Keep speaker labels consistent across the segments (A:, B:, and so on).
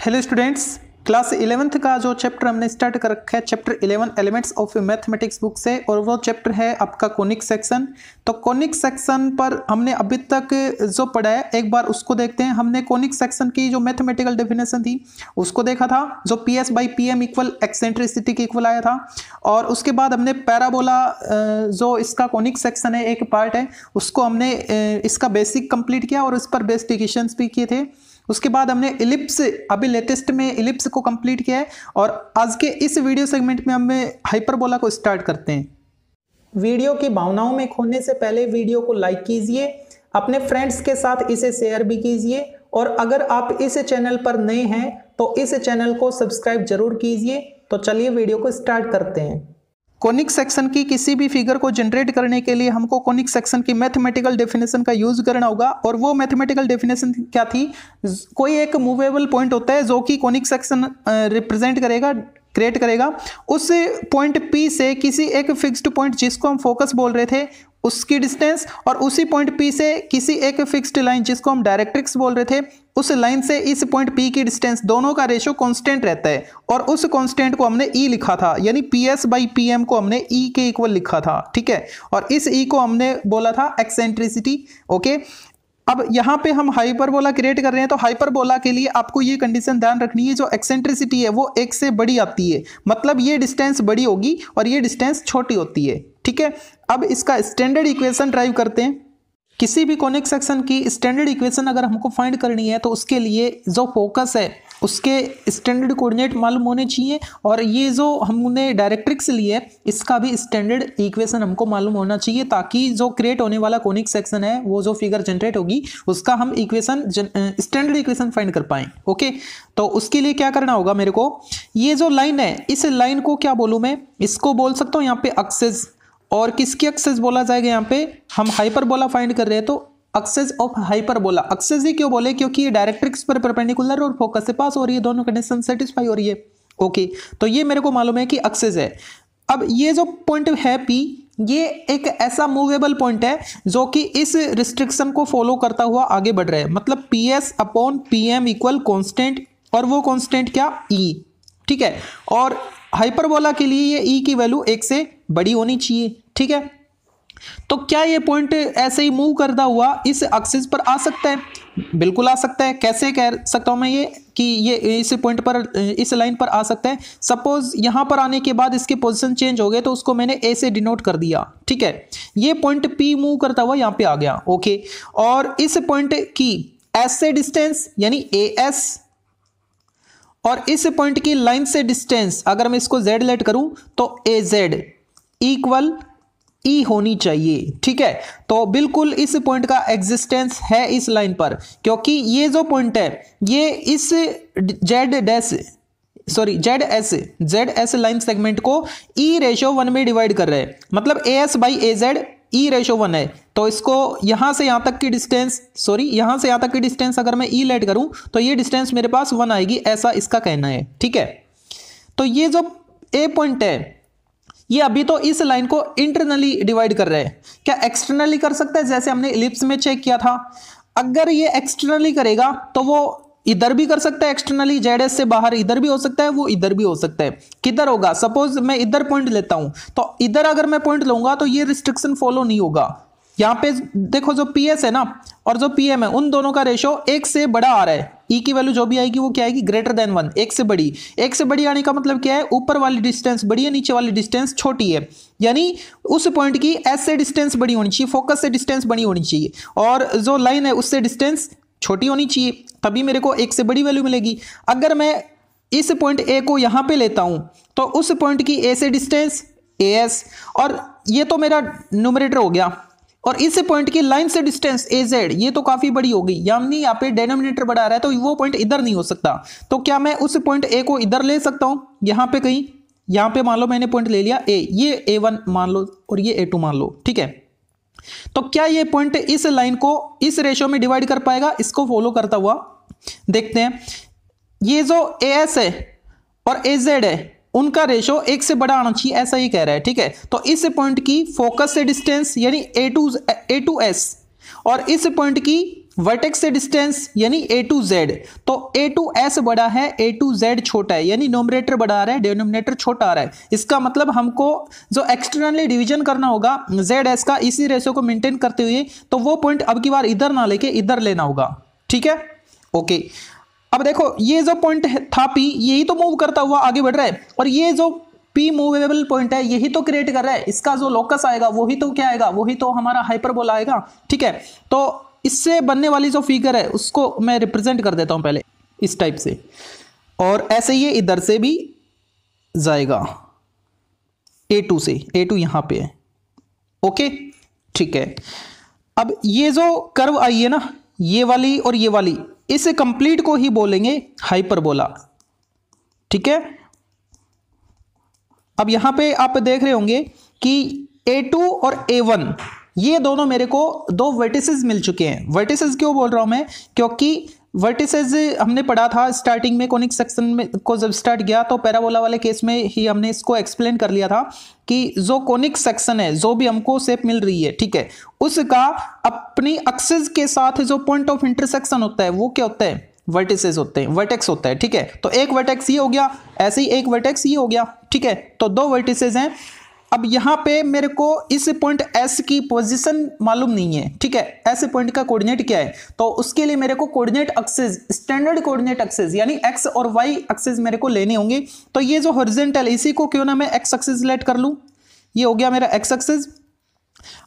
A: Hello students class eleventh का जो chapter हमने स्टार्ट कर रखा है chapter eleven elements of mathematics book से, और वो चैप्टर है आपका कॉनिक सेक्शन तो कॉनिक सेक्शन पर हमने अभी तक जो पढ़ा है, एक बार उसको देखते हैं। हमने कॉनिक सेक्शन की जो मैथमेटिकल डेफिनेशन थी, उसको देखा था, जो P S by P M equal eccentricity के इक्वल आया था। और उसके बाद हमने पैराबोला जो इसका कॉनिक सेक्शन है, एक पार्ट है, उसको हमने इसका बेसिक कंप्लीट किया, और उस पर बेस्ट भी किए थे। उसके बाद हमने इलिप्स, अभी लेटेस्ट में इलिप्स को कंप्लीट किया है और आज के इस वीडियो सेगमेंट में हमें हाइपरबोला को स्टार्ट करते हैं। वीडियो की भावनाओं में खोने से पहले वीडियो को लाइक कीजिए, अपने फ्रेंड्स के साथ इसे शेयर भी कीजिए और अगर आप इस चैनल पर नए हैं तो इस चैनल को सब्सक्राइब ज़रूर कीजिए। तो चलिए वीडियो को स्टार्ट करते हैं। कोनिक सेक्शन की किसी भी फिगर को जनरेट करने के लिए हमको कॉनिक सेक्शन की मैथमेटिकल डेफिनेशन का यूज़ करना होगा। और वो मैथमेटिकल डेफिनेशन क्या थी? कोई एक मूवेबल पॉइंट होता है जो कि कॉनिक सेक्शन रिप्रेजेंट करेगा, क्रिएट करेगा। उस पॉइंट पी से किसी एक फिक्स्ड पॉइंट जिसको हम फोकस बोल रहे थे उसकी डिस्टेंस और उसी पॉइंट पी से किसी एक फिक्स्ड लाइन जिसको हम डायरेक्ट्रिक्स बोल रहे थे, उस लाइन से इस पॉइंट पी की डिस्टेंस दोनों का रेशो कांस्टेंट रहता है और उस कांस्टेंट को हमने ई e लिखा था, यानी P S by P M को हमने ई e के इक्वल लिखा था, ठीक है? और इस ई e को हमने बोला था एक्सेंट्रिसिटी ओके अब यहाँ पे हम हाइपरबोला क्रिएट कर रहे हैं तो हाइपरबोला के लिए आपको ये कंडीशन ध्यान रखनी है, जो एक्सेंट्रिसिटी है, वो एक से बड़ी आती है। मतलब ये डिस्टेंस बड़ी होगी और ये डिस्टेंस छोटी होती है, ठीक है? अब इसका स्टैंडर्ड इक्वेशन ड्राइव करते हैं। किसी भी कॉनिक सेक्शन की स्टैंडर्ड इक्वेशन अगर हमको फाइंड करनी है तो उसके लिए जो फोकस है, उसके स्टैंडर्ड कोऑर्डिनेट मालूम होने चाहिए और ये जो हमने डायरेक्ट्रिक्स लिए है, इसका भी स्टैंडर्ड इक्वेशन हमको मालूम होना चाहिए ताकि जो क्रिएट होने वाला कोनिक सेक्शन है, वो जो फिगर जनरेट होगी, उसका हम इक्वेशन स्टैंडर्ड इक्वेशन फाइंड कर पाए ओके तो उसके लिए क्या करना होगा मेरे को? ये जो लाइन है, इस लाइन को क्या बोलूँ मैं? इसको बोल सकता हूँ यहाँ पे अक्सेस और किसकी एक्सेस बोला जाएगा यहाँ पे? हम हाइपरबोला फाइंड कर रहे हैं तो एक्सेस ऑफ़ हाइपरबोला एक्सेस ही क्यों बोले? क्योंकि ये डायरेक्ट्रिक्स पर परपेंडिकुलर और फोकस से पास हो रही है दोनों कंडीशन सेटिस्फाई हो रही है। ओके तो ये मेरे को मालूम है कि एक्सेस है। अब ये जो पॉइंट है पी ये एक ऐसा मूवेबल पॉइंट है जो कि इस रिस्ट्रिक्शन को फॉलो करता हुआ आगे बढ़ रहा है। मतलब P S upon P M equal constant और वो कॉन्स्टेंट क्या? ई e, ठीक है? और हाइपरबोला के लिए ये ई e की वैल्यू एक से बड़ी होनी चाहिए, ठीक है? तो क्या ये पॉइंट ऐसे ही मूव करता हुआ इस एक्सिस पर आ सकता है? बिल्कुल आ सकता है। कैसे कह सकता हूँ मैं ये कि ये इस पॉइंट पर, इस लाइन पर आ सकता है। सपोज़ यहाँ पर आने के बाद इसके पोजीशन चेंज हो गए तो उसको मैंने ए से डिनोट कर दिया, ठीक है? ये पॉइंट पी मूव करता हुआ यहाँ पे आ गया ओके और इस पॉइंट की एस से डिस्टेंस यानी ए एस और इस पॉइंट की लाइन से डिस्टेंस अगर मैं इसको जेड लेट करूँ तो ए जेड इक्वल ई होनी चाहिए, ठीक है? तो बिल्कुल इस पॉइंट का एग्जिस्टेंस है इस लाइन पर, क्योंकि ये जो पॉइंट है, ये इस Z dash sorry Z S Z S line segment को ई रेशो वन में डिवाइड कर रहे हैं। मतलब A S by A Z E ratio one है। तो इसको यहाँ से यहाँ तक की डिस्टेंस सॉरी यहाँ से यहाँ तक की डिस्टेंस अगर मैं ई लेट करूँ तो ये डिस्टेंस मेरे पास वन आएगी, ऐसा इसका कहना है, ठीक है? तो ये जो ए पॉइंट है ये अभी तो इस लाइन को इंटरनली डिवाइड कर रहे हैं। क्या एक्सटर्नली कर सकता है? जैसे हमने इलिप्स में चेक किया था। अगर ये एक्सटर्नली करेगा तो वो इधर भी कर सकता है एक्सटर्नली जेडएस से बाहर इधर भी हो सकता है, वो इधर भी हो सकता है। किधर होगा? सपोज़ मैं इधर पॉइंट लेता हूँ तो इधर अगर मैं पॉइंट लूँगा तो ये रिस्ट्रिक्शन फॉलो नहीं होगा। यहाँ पे देखो, जो पीएस है ना, और जो पीएम है, उन दोनों का रेशो एक से बड़ा आ रहा है। ई e की वैल्यू जो भी आएगी वो क्या आएगी? ग्रेटर देन वन एक से बड़ी। एक से बड़ी आने का मतलब क्या है? ऊपर वाली डिस्टेंस बड़ी है, नीचे वाली डिस्टेंस छोटी है। यानी उस पॉइंट की एस से डिस्टेंस बड़ी होनी चाहिए फोकस से डिस्टेंस बड़ी होनी चाहिए। और जो लाइन है, उससे डिस्टेंस छोटी होनी चाहिए। तभी मेरे को एक से बड़ी वैल्यू मिलेगी। अगर मैं इस पॉइंट ए को यहाँ पे लेता हूँ तो उस पॉइंट की ए से डिस्टेंस ए एस और ये तो मेरा न्यूमरेटर हो गया। और इस पॉइंट की लाइन से डिस्टेंस ए जेड ये तो काफ़ी बड़ी होगी यानी यहाँ पे डेनोमिनेटर बढ़ा रहा है तो वो पॉइंट इधर नहीं हो सकता। तो क्या मैं उस पॉइंट ए को इधर ले सकता हूँ? यहाँ पे कहीं, यहाँ पे मान लो मैंने पॉइंट ले लिया ए ये ए वन मान लो और ये ए टू मान लो, ठीक है? तो क्या ये पॉइंट इस लाइन को इस रेशियो में डिवाइड कर पाएगा? इसको फॉलो करता हुआ देखते हैं। ये जो ए एस है और ए जेड है उनका रेशो एक से बड़ा आना चाहिए, ऐसा ही कह रहा है, ठीक है? तो इस पॉइंट की फोकस से डिस्टेंस यानी A two A two S और इस पॉइंट की वर्टेक्स से डिस्टेंस यानी ए टू जेड तो ए टू एस बड़ा है ए टू जेड छोटा है, यानी नोमिनेटर बड़ा आ रहा है डिनोमिनेटर छोटा आ रहा है। इसका मतलब हमको जो एक्सटर्नली डिवीज़न करना होगा जेड एस का, इसी रेशो को मेंटेन करते हुए तो वो पॉइंट अब की बार इधर ना लेके इधर लेना होगा, ठीक है? ओके अब देखो, ये जो पॉइंट था पी यही तो मूव करता हुआ आगे बढ़ रहा है। और ये जो पी मूवेबल पॉइंट है, यही तो क्रिएट कर रहा है। इसका जो लोकस आएगा, वही तो क्या आएगा? वही तो हमारा हाइपरबोला आएगा, ठीक है? तो इससे बनने वाली जो फिगर है, उसको मैं रिप्रेजेंट कर देता हूँ पहले, इस टाइप से। और ऐसे ये इधर से भी जाएगा। ए टू से ए टू यहाँ पे है। ओके ठीक है। अब ये जो कर्व आई है ना, ये वाली और ये वाली इस कंप्लीट को ही बोलेंगे हाइपरबोला ठीक है? अब यहाँ पे आप देख रहे होंगे कि ए टू और ए वन ये दोनों मेरे को दो वर्टिसेस मिल चुके हैं। वर्टिसेस क्यों बोल रहा हूँ मैं? क्योंकि वर्टिसेस हमने पढ़ा था स्टार्टिंग में कोनिक सेक्शन में, को जब स्टार्ट किया तो पैराबोला वाले केस में ही हमने इसको एक्सप्लेन कर लिया था कि जो कोनिक सेक्शन है, जो भी हमको शेप मिल रही है, ठीक है, उसका अपनी एक्सिस के साथ जो पॉइंट ऑफ़ इंटरसेक्शन होता है, वो क्या होता है? वर्टिसेस होते हैं वर्टेक्स होता है, ठीक है। तो एक वर्टेक्स ये हो गया, ऐसे ही एक वर्टेक्स ये हो गया, ठीक है। तो दो वर्टिसेस हैं। अब यहाँ पे मेरे को इस पॉइंट एस की पोजीशन मालूम नहीं है, ठीक है? ऐसे पॉइंट का कोऑर्डिनेट क्या है? तो उसके लिए मेरे को coordinate axes standard coordinate axes यानी एक्स और वाई एक्सेस मेरे को लेने होंगे। तो ये जो हॉरिजॉन्टल इसी को क्यों ना मैं एक्स एक्सेस लेट कर लूँ? ये हो गया मेरा एक्स एक्सेस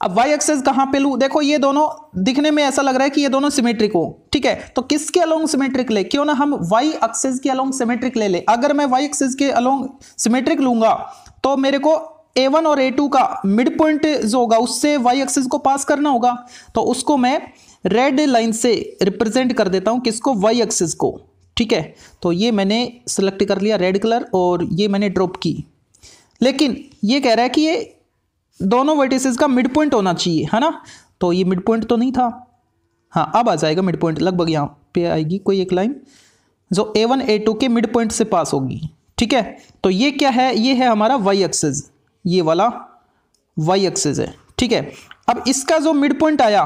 A: अब वाई एक्सेस कहाँ पे लू? देखो, ये दोनों, दिखने में ऐसा लग रहा है कि ये दोनों सिमेट्रिक हो, ठीक है? तो किसके अलोंग सिमेट्रिक ले? क्यों ना हम वाई एक्सेस के अलोंग सिमेट्रिक ले ले? अगर मैं वाई एक्सेस के अलोंग सिमेट्रिक लूँगा तो मेरे को a1 और ए टू का मिड पॉइंट जो होगा, उससे वाई एक्सिस को पास करना होगा। तो उसको मैं रेड लाइन से रिप्रेजेंट कर देता हूँ किसको? वाई एक्सिस को। ठीक है? तो ये मैंने सेलेक्ट कर लिया रेड कलर और ये मैंने ड्रॉप की। लेकिन ये कह रहा है कि ये दोनों वर्टिसेस का मिड पॉइंट होना चाहिए, है ना? तो ये मिड पॉइंट तो नहीं था। हाँ अब आ जाएगा मिड पॉइंट लगभग यहाँ पे आएगी कोई एक लाइन जो ए वन ए टू के मिड पॉइंट से पास होगी। ठीक है? तो ये क्या है? ये है हमारा वाई एक्सेस ये वाला वाई एक्सेस है, ठीक है? अब इसका जो मिड पॉइंट आया,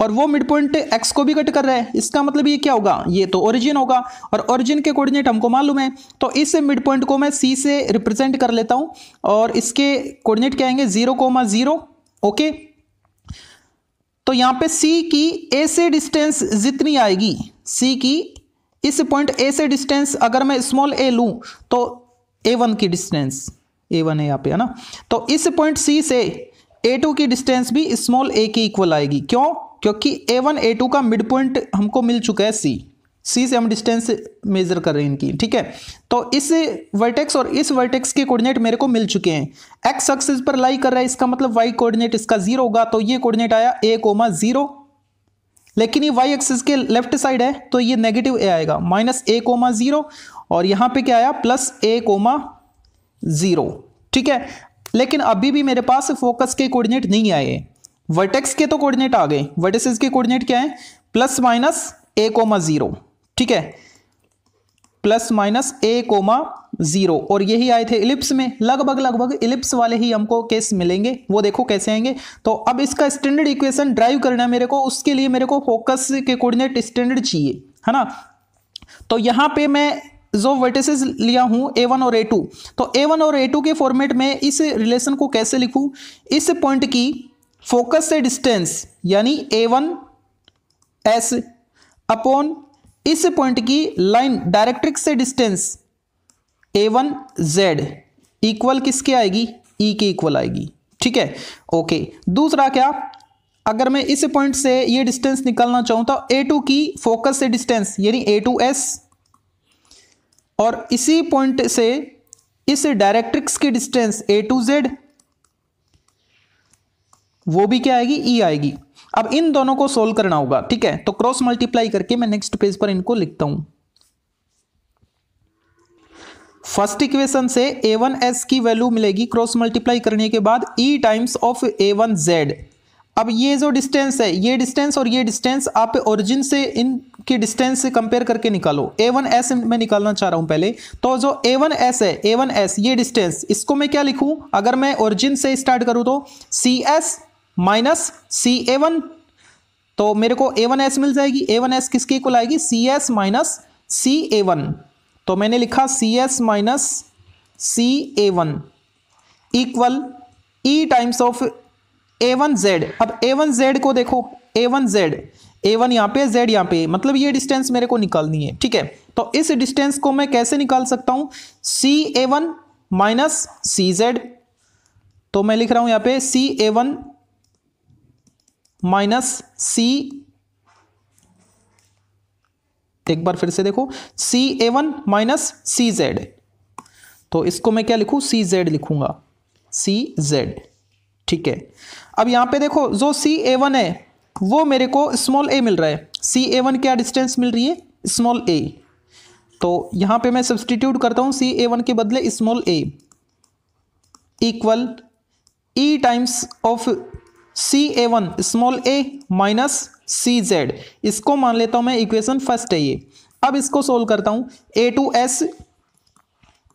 A: और वो मिड पॉइंट एक्स को भी कट कर रहा है, इसका मतलब ये क्या होगा? ये तो ओरिजिन होगा, और ओरिजिन के कोऑर्डिनेट हमको मालूम है। तो इस मिड पॉइंट को मैं सी से रिप्रेजेंट कर लेता हूँ, और इसके कोऑर्डिनेट क्या आएँगे? ज़ीरो कोमा ज़ीरो ओके तो यहाँ पे सी की ए से डिस्टेंस जितनी आएगी सी की, इस पॉइंट ए से डिस्टेंस अगर मैं स्मॉल ए लूँ तो ए वन की डिस्टेंस ए वन है यहाँ पे, है ना? तो इस पॉइंट सी से ए टू की डिस्टेंस भी स्मॉल ए की इक्वल आएगी। क्यों? क्योंकि ए वन ए टू का मिड पॉइंट हमको मिल चुका है सी सी से हम डिस्टेंस मेजर कर रहे हैं इनकी, ठीक है? तो इस वर्टेक्स और इस वर्टेक्स के कोऑर्डिनेट मेरे को मिल चुके हैं। एक्स एक्सिस पर लाई कर रहा है, इसका मतलब वाई कोऑर्डिनेट इसका ज़ीरो होगा तो ये कोऑर्डिनेट आया ए कोमा ज़ीरो लेकिन ये वाई एक्सिस के लेफ़्ट साइड है तो ये नेगेटिव ए आएगा। माइनस ए कोमा ज़ीरो और यहाँ पे क्या आया? Plus a comma zero. ठीक है? लेकिन अभी भी मेरे पास फोकस के कोऑर्डिनेट नहीं आए। वर्टेक्स के तो कोऑर्डिनेट आ गए। वर्टिसेस के कोऑर्डिनेट क्या है? Plus minus a comma zero ठीक है? Plus minus a comma zero और यही आए थे इलिप्स में। लगभग लगभग इलिप्स वाले ही हमको केस मिलेंगे। वो देखो कैसे आएँगे। तो अब इसका स्टैंडर्ड इक्वेशन ड्राइव करना है मेरे को। उसके लिए मेरे को फोकस के कोऑर्डिनेट स्टैंडर्ड चाहिए। है ना? तो यहाँ पे मैं जो वर्टिसेस लिया हूँ ए वन और ए टू तो ए वन और ए टू के फॉर्मेट में इस रिलेशन को कैसे लिखूं? इस पॉइंट की फोकस से डिस्टेंस यानी ए वन एस अपॉन इस पॉइंट की लाइन डायरेक्ट्रिक्स से distance A one Z equal किसके आएगी? ई e के इक्वल आएगी। ठीक है? ओके दूसरा क्या? अगर मैं इस पॉइंट से ये डिस्टेंस निकालना चाहूँ तो ए टू की फोकस से डिस्टेंस यानी ए टू एस और इसी पॉइंट से इस डायरेक्ट्रिक्स की डिस्टेंस ए टू जेड वो भी क्या आएगी? ई e आएगी। अब इन दोनों को सोल्व करना होगा, ठीक है? तो क्रॉस मल्टीप्लाई करके मैं नेक्स्ट पेज पर इनको लिखता हूँ। फ़र्स्ट इक्वेशन से ए वन एस की वैल्यू मिलेगी क्रॉस मल्टीप्लाई करने के बाद e times of A one Z अब ये जो डिस्टेंस है, ये डिस्टेंस और ये डिस्टेंस आप ओरिजिन से इनके डिस्टेंस से कंपेयर करके निकालो। ए वन एस मैं निकालना चाह रहा हूँ पहले। तो जो ए वन एस है ए वन एस ये डिस्टेंस इसको मैं क्या लिखूं? अगर मैं ओरिजिन से स्टार्ट करूँ तो C S minus C A one तो मेरे को ए वन एस मिल जाएगी। ए वन एस किसके इक्वल आएगी? C S minus C A one तो मैंने लिखा C S minus C A one equal e times of A one Z अब ए वन जेड को देखो A one Z A one यहाँ पे जेड यहाँ पे मतलब ये डिस्टेंस मेरे को निकालनी है, ठीक है? तो इस डिस्टेंस को मैं कैसे निकाल सकता हूँ? C A one minus C Z तो मैं लिख रहा हूँ यहाँ पे सी ए वन माइनस सी एक बार फिर से देखो C A one minus C Z तो इसको मैं क्या लिखूं? सी जेड लिखूँगा सी जेड ठीक है? अब यहाँ पे देखो, जो सी ए वन है, वो मेरे को स्मॉल ए मिल रहा है। सी ए वन क्या डिस्टेंस मिल रही है? स्मॉल ए तो यहाँ पे मैं सब्सटीट्यूट करता हूँ सी ए वन के बदले small a equal e times of C A one small a minus C Z इसको मान लेता हूँ मैं इक्वेशन फ़र्स्ट है ये। अब इसको सोल्व करता हूँ। ए टू एस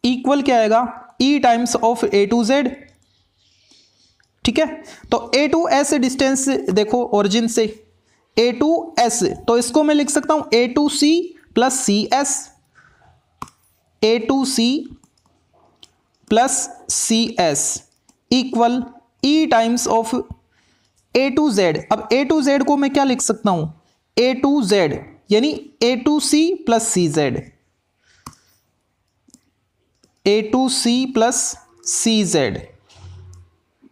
A: इक्वल क्या आएगा? E times of A two Z ठीक है? तो ए टू एस डिस्टेंस देखो ओरिजिन से। ए टू एस तो इसको मैं लिख सकता हूँ A two C plus C S A two C plus C S equal e times of A two Z अब ए टू जेड को मैं क्या लिख सकता हूँ? ए टू जेड यानी A two C plus C Z A two C plus C Z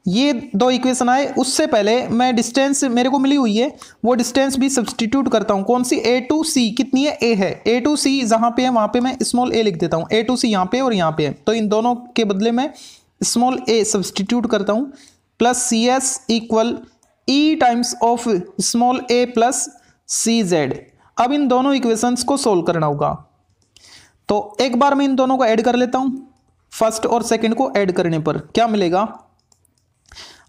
A: ये दो इक्वेशन आए। उससे पहले मैं डिस्टेंस मेरे को मिली हुई है। वो डिस्टेंस भी सब्सटीट्यूट करता हूँ। कौन सी? ए टू सी कितनी है? ए है। ए टू सी जहाँ पे है, वहाँ पे मैं स्मॉल ए लिख देता हूँ। ए टू सी यहाँ पे और यहाँ पे है। तो इन दोनों के बदले मैं स्मॉल ए सब्सटीट्यूट करता हूँ। Plus C S equal e times of small a plus C Z अब इन दोनों इक्वेशंस को सोल्व करना होगा। तो एक बार मैं इन दोनों को ऐड कर लेता हूँ। फ़र्स्ट और सेकेंड को ऐड करने पर। क्या मिलेगा?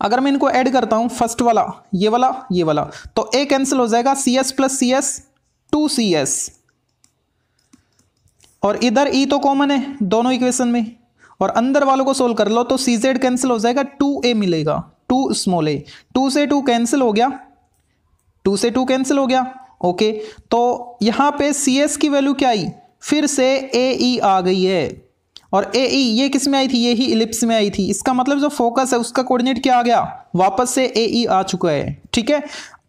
A: अगर मैं इनको ऐड करता हूँ फ़र्स्ट वाला, ये वाला ये वाला तो ए कैंसिल हो जाएगा C S plus C S two C S और इधर ई e तो कॉमन है, दोनों इक्वेशन में। और अंदर वालों को सोल्व कर लो तो सी जेड कैंसिल हो जाएगा टू ए मिलेगा टू स्मॉल ए टू से टू कैंसिल हो गया टू से टू कैंसिल हो गया ओके तो यहाँ पे सी एस की वैल्यू क्या आई? फिर से ए ई e आ गई है। और ए ई e, ये किसमें आई थी? ये ही इलिप्स में आई थी। इसका मतलब जो फोकस है उसका कोऑर्डिनेट क्या आ गया? वापस से ए ई e आ चुका है। ठीक है?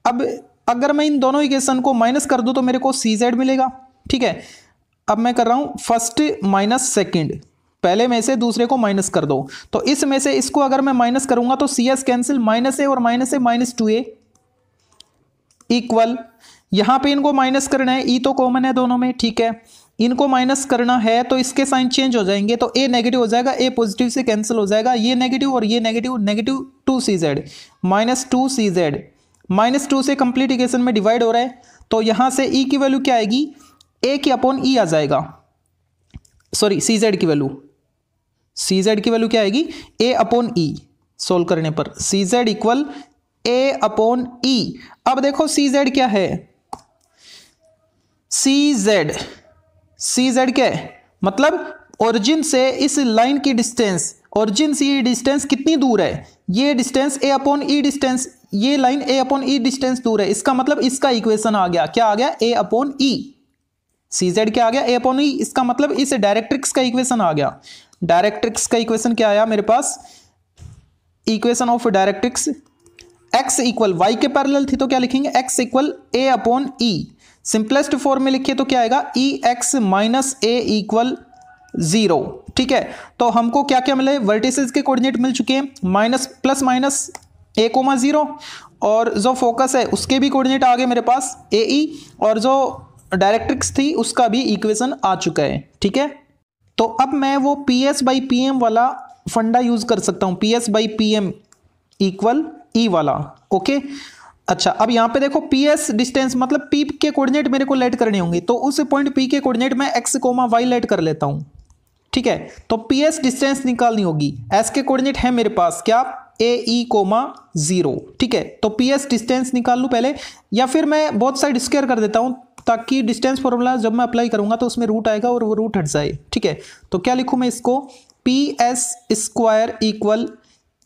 A: अब अगर मैं इन दोनों इक्वेशन को माइनस कर दूँ तो मेरे को सी जेड मिलेगा। ठीक है? अब मैं कर रहा हूँ फ़र्स्ट माइनस सेकेंड पहले में से दूसरे को माइनस कर दो। तो इस में से इसको अगर मैं माइनस करूँगा तो C S cancel minus a और minus a minus two a equal यहाँ पे इनको माइनस करना है। ई e तो कॉमन है दोनों में। ठीक है? इनको माइनस करना है तो इसके साइन चेंज हो जाएँगे तो ए नेगेटिव हो जाएगा ए पॉजिटिव से कैंसिल हो जाएगा, ये नेगेटिव और ये negative negative two C Z minus two C Z minus two से कंप्लीट इक्वेशन में डिवाइड हो रहा है तो यहाँ से ई e की वैल्यू क्या आएगी? ए की अपॉन ई आ जाएगा। सॉरी सी जेड की वैल्यू सी जेड की वैल्यू क्या आएगी? ए अपॉन ई सोल्व करने पर। C Z equal a upon e अब देखो सी जेड क्या है? सी जेड सी जेड क्या है मतलब ओरिजिन से इस लाइन की डिस्टेंस ओरिजिन से ये डिस्टेंस कितनी दूर है? ये distance a upon e distance ये line a upon e distance दूर है। इसका मतलब इसका इक्वेशन आ गया। क्या आ गया? ए अपॉन ई सी जेड क्या आ गया? ए अपॉन ई इसका मतलब इस डायरेक्ट्रिक्स का इक्वेशन आ गया। डायरेक्ट्रिक्स का इक्वेशन क्या आया मेरे पास? Equation of directrix x equal y के पैरेलल थी तो क्या लिखेंगे? X equal a upon e simplest form में लिखिए तो क्या आएगा? E x minus a equal zero ठीक है? तो हमको क्या क्या मिले? वर्टिसेस के कोऑर्डिनेट मिल चुके हैं। Minus plus minus a comma zero और जो फोकस है उसके भी कोऑर्डिनेट आ गए मेरे पास ए ई e, और जो डायरेक्ट्रिक्स थी उसका भी इक्वेशन आ चुका है। ठीक है? तो अब मैं वो P S by P M वाला फंडा यूज़ कर सकता हूँ। P S by P M equal e वाला। ओके अच्छा अब यहाँ पे देखो पी एस डिस्टेंस मतलब पी के कोऑर्डिनेट मेरे को लेट करने होंगे तो उस पॉइंट पी के कोऑर्डिनेट में एक्स कोमा वाई लेट कर लेता हूँ। ठीक है? तो पी एस डिस्टेंस निकालनी होगी। एस के कोऑर्डिनेट है मेरे पास, क्या? ए ई कोमा ज़ीरो ठीक है? तो पी एस डिस्टेंस निकाल लूँ पहले, या फिर मैं बहुत साइड स्क्वेयर कर देता हूँ, ताकि डिस्टेंस फॉर्मूला जब मैं अप्लाई करूँगा तो उसमें रूट आएगा और वो रूट हट जाए। ठीक है? तो क्या लिखूँ मैं इसको? P S square equal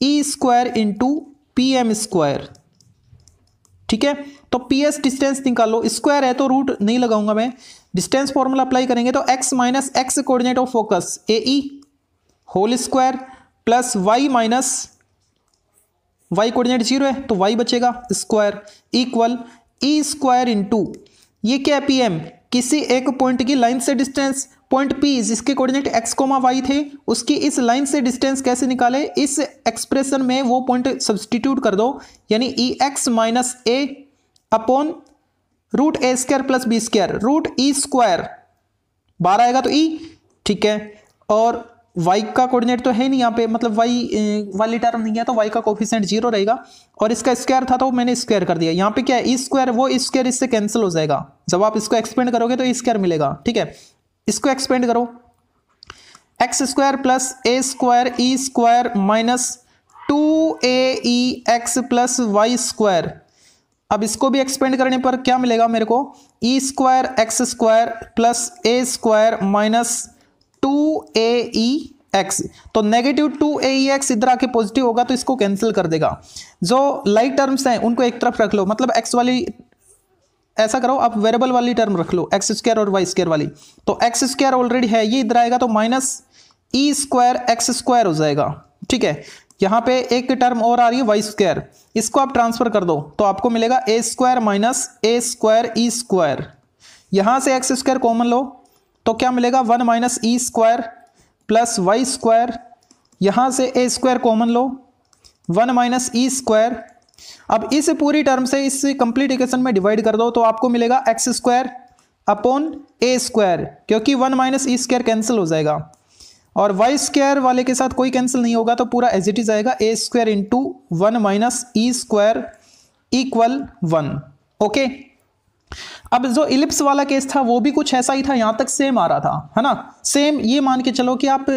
A: e square into P M square ठीक है? तो पी एस डिस्टेंस निकालो। स्क्वायर है तो रूट नहीं लगाऊँगा मैं। डिस्टेंस फॉर्मूला अप्लाई करेंगे तो x minus x coordinate of focus a e whole square plus y minus y coordinate zero है तो वाई बचेगा। Square equal e square into ये क्या है पी एम किसी एक पॉइंट की लाइन से डिस्टेंस पॉइंट पी जिसके कोऑर्डिनेट एक्स कोमा वाई थे उसकी इस लाइन से डिस्टेंस कैसे निकाले? इस एक्सप्रेशन में वो पॉइंट सब्सटीट्यूट कर दो यानी e x minus a upon root a square plus b square root e square बारह आएगा तो ई e, ठीक है। और वाई का कोऑर्डिनेट तो है नहीं यहाँ पे मतलब वाई वाली टर्म नहीं है तो वाई का कोफिशिएंट ज़ीरो रहेगा। और इसका स्क्वायर था तो मैंने स्क्वायर कर दिया। यहाँ पे क्या है? ई स्क्वायर वो स्क्वायर इससे कैंसिल हो जाएगा। जब आप इसको एक्सपेंड करोगे तो ई स्क्वायर मिलेगा ठीक है। इसको एक्सपेंड करो। X square plus a square e square minus two a e x plus y square अब इसको भी एक्सपेंड करने पर क्या मिलेगा मेरे को? E square x square plus a square minus two a e x तो नेगेटिव टू ए एक्स इधर आके पॉजिटिव होगा तो इसको कैंसिल कर देगा। जो लाइक टर्म्स हैं, उनको एक तरफ़ रख लो। मतलब एक्स वाली ऐसा करो आप वेरिएबल वाली टर्म रख लो एक्स स्क्वायर और वाई स्क्वायर वाली। तो एक्स स्क्वायर ऑलरेडी है, ये इधर आएगा तो minus e square x square हो जाएगा। ठीक है? यहाँ पे एक टर्म और आ रही है वाई स्क्वायर इसको आप ट्रांसफ़र कर दो तो आपको मिलेगा a square minus a square e square यहाँ से एक्स स्क्वायर कॉमन लो तो क्या मिलेगा? One minus e square plus y square यहाँ से ए स्क्वायर कॉमन लो वन माइनस ई स्क्वायर अब इस पूरी टर्म से इस कंप्लीट इक्वेशन में डिवाइड कर दो तो आपको मिलेगा x square upon a square क्योंकि one minus e square cancel हो जाएगा। और वाई स्क्वायर वाले के साथ कोई कैंसिल नहीं होगा तो पूरा एज इट इज़ आएगा a square into one minus e square equal one okay अब जो इलिप्स वाला केस था, वो भी कुछ ऐसा ही था, यहाँ तक सेम आ रहा था, है ना? सेम ये मान के चलो कि आप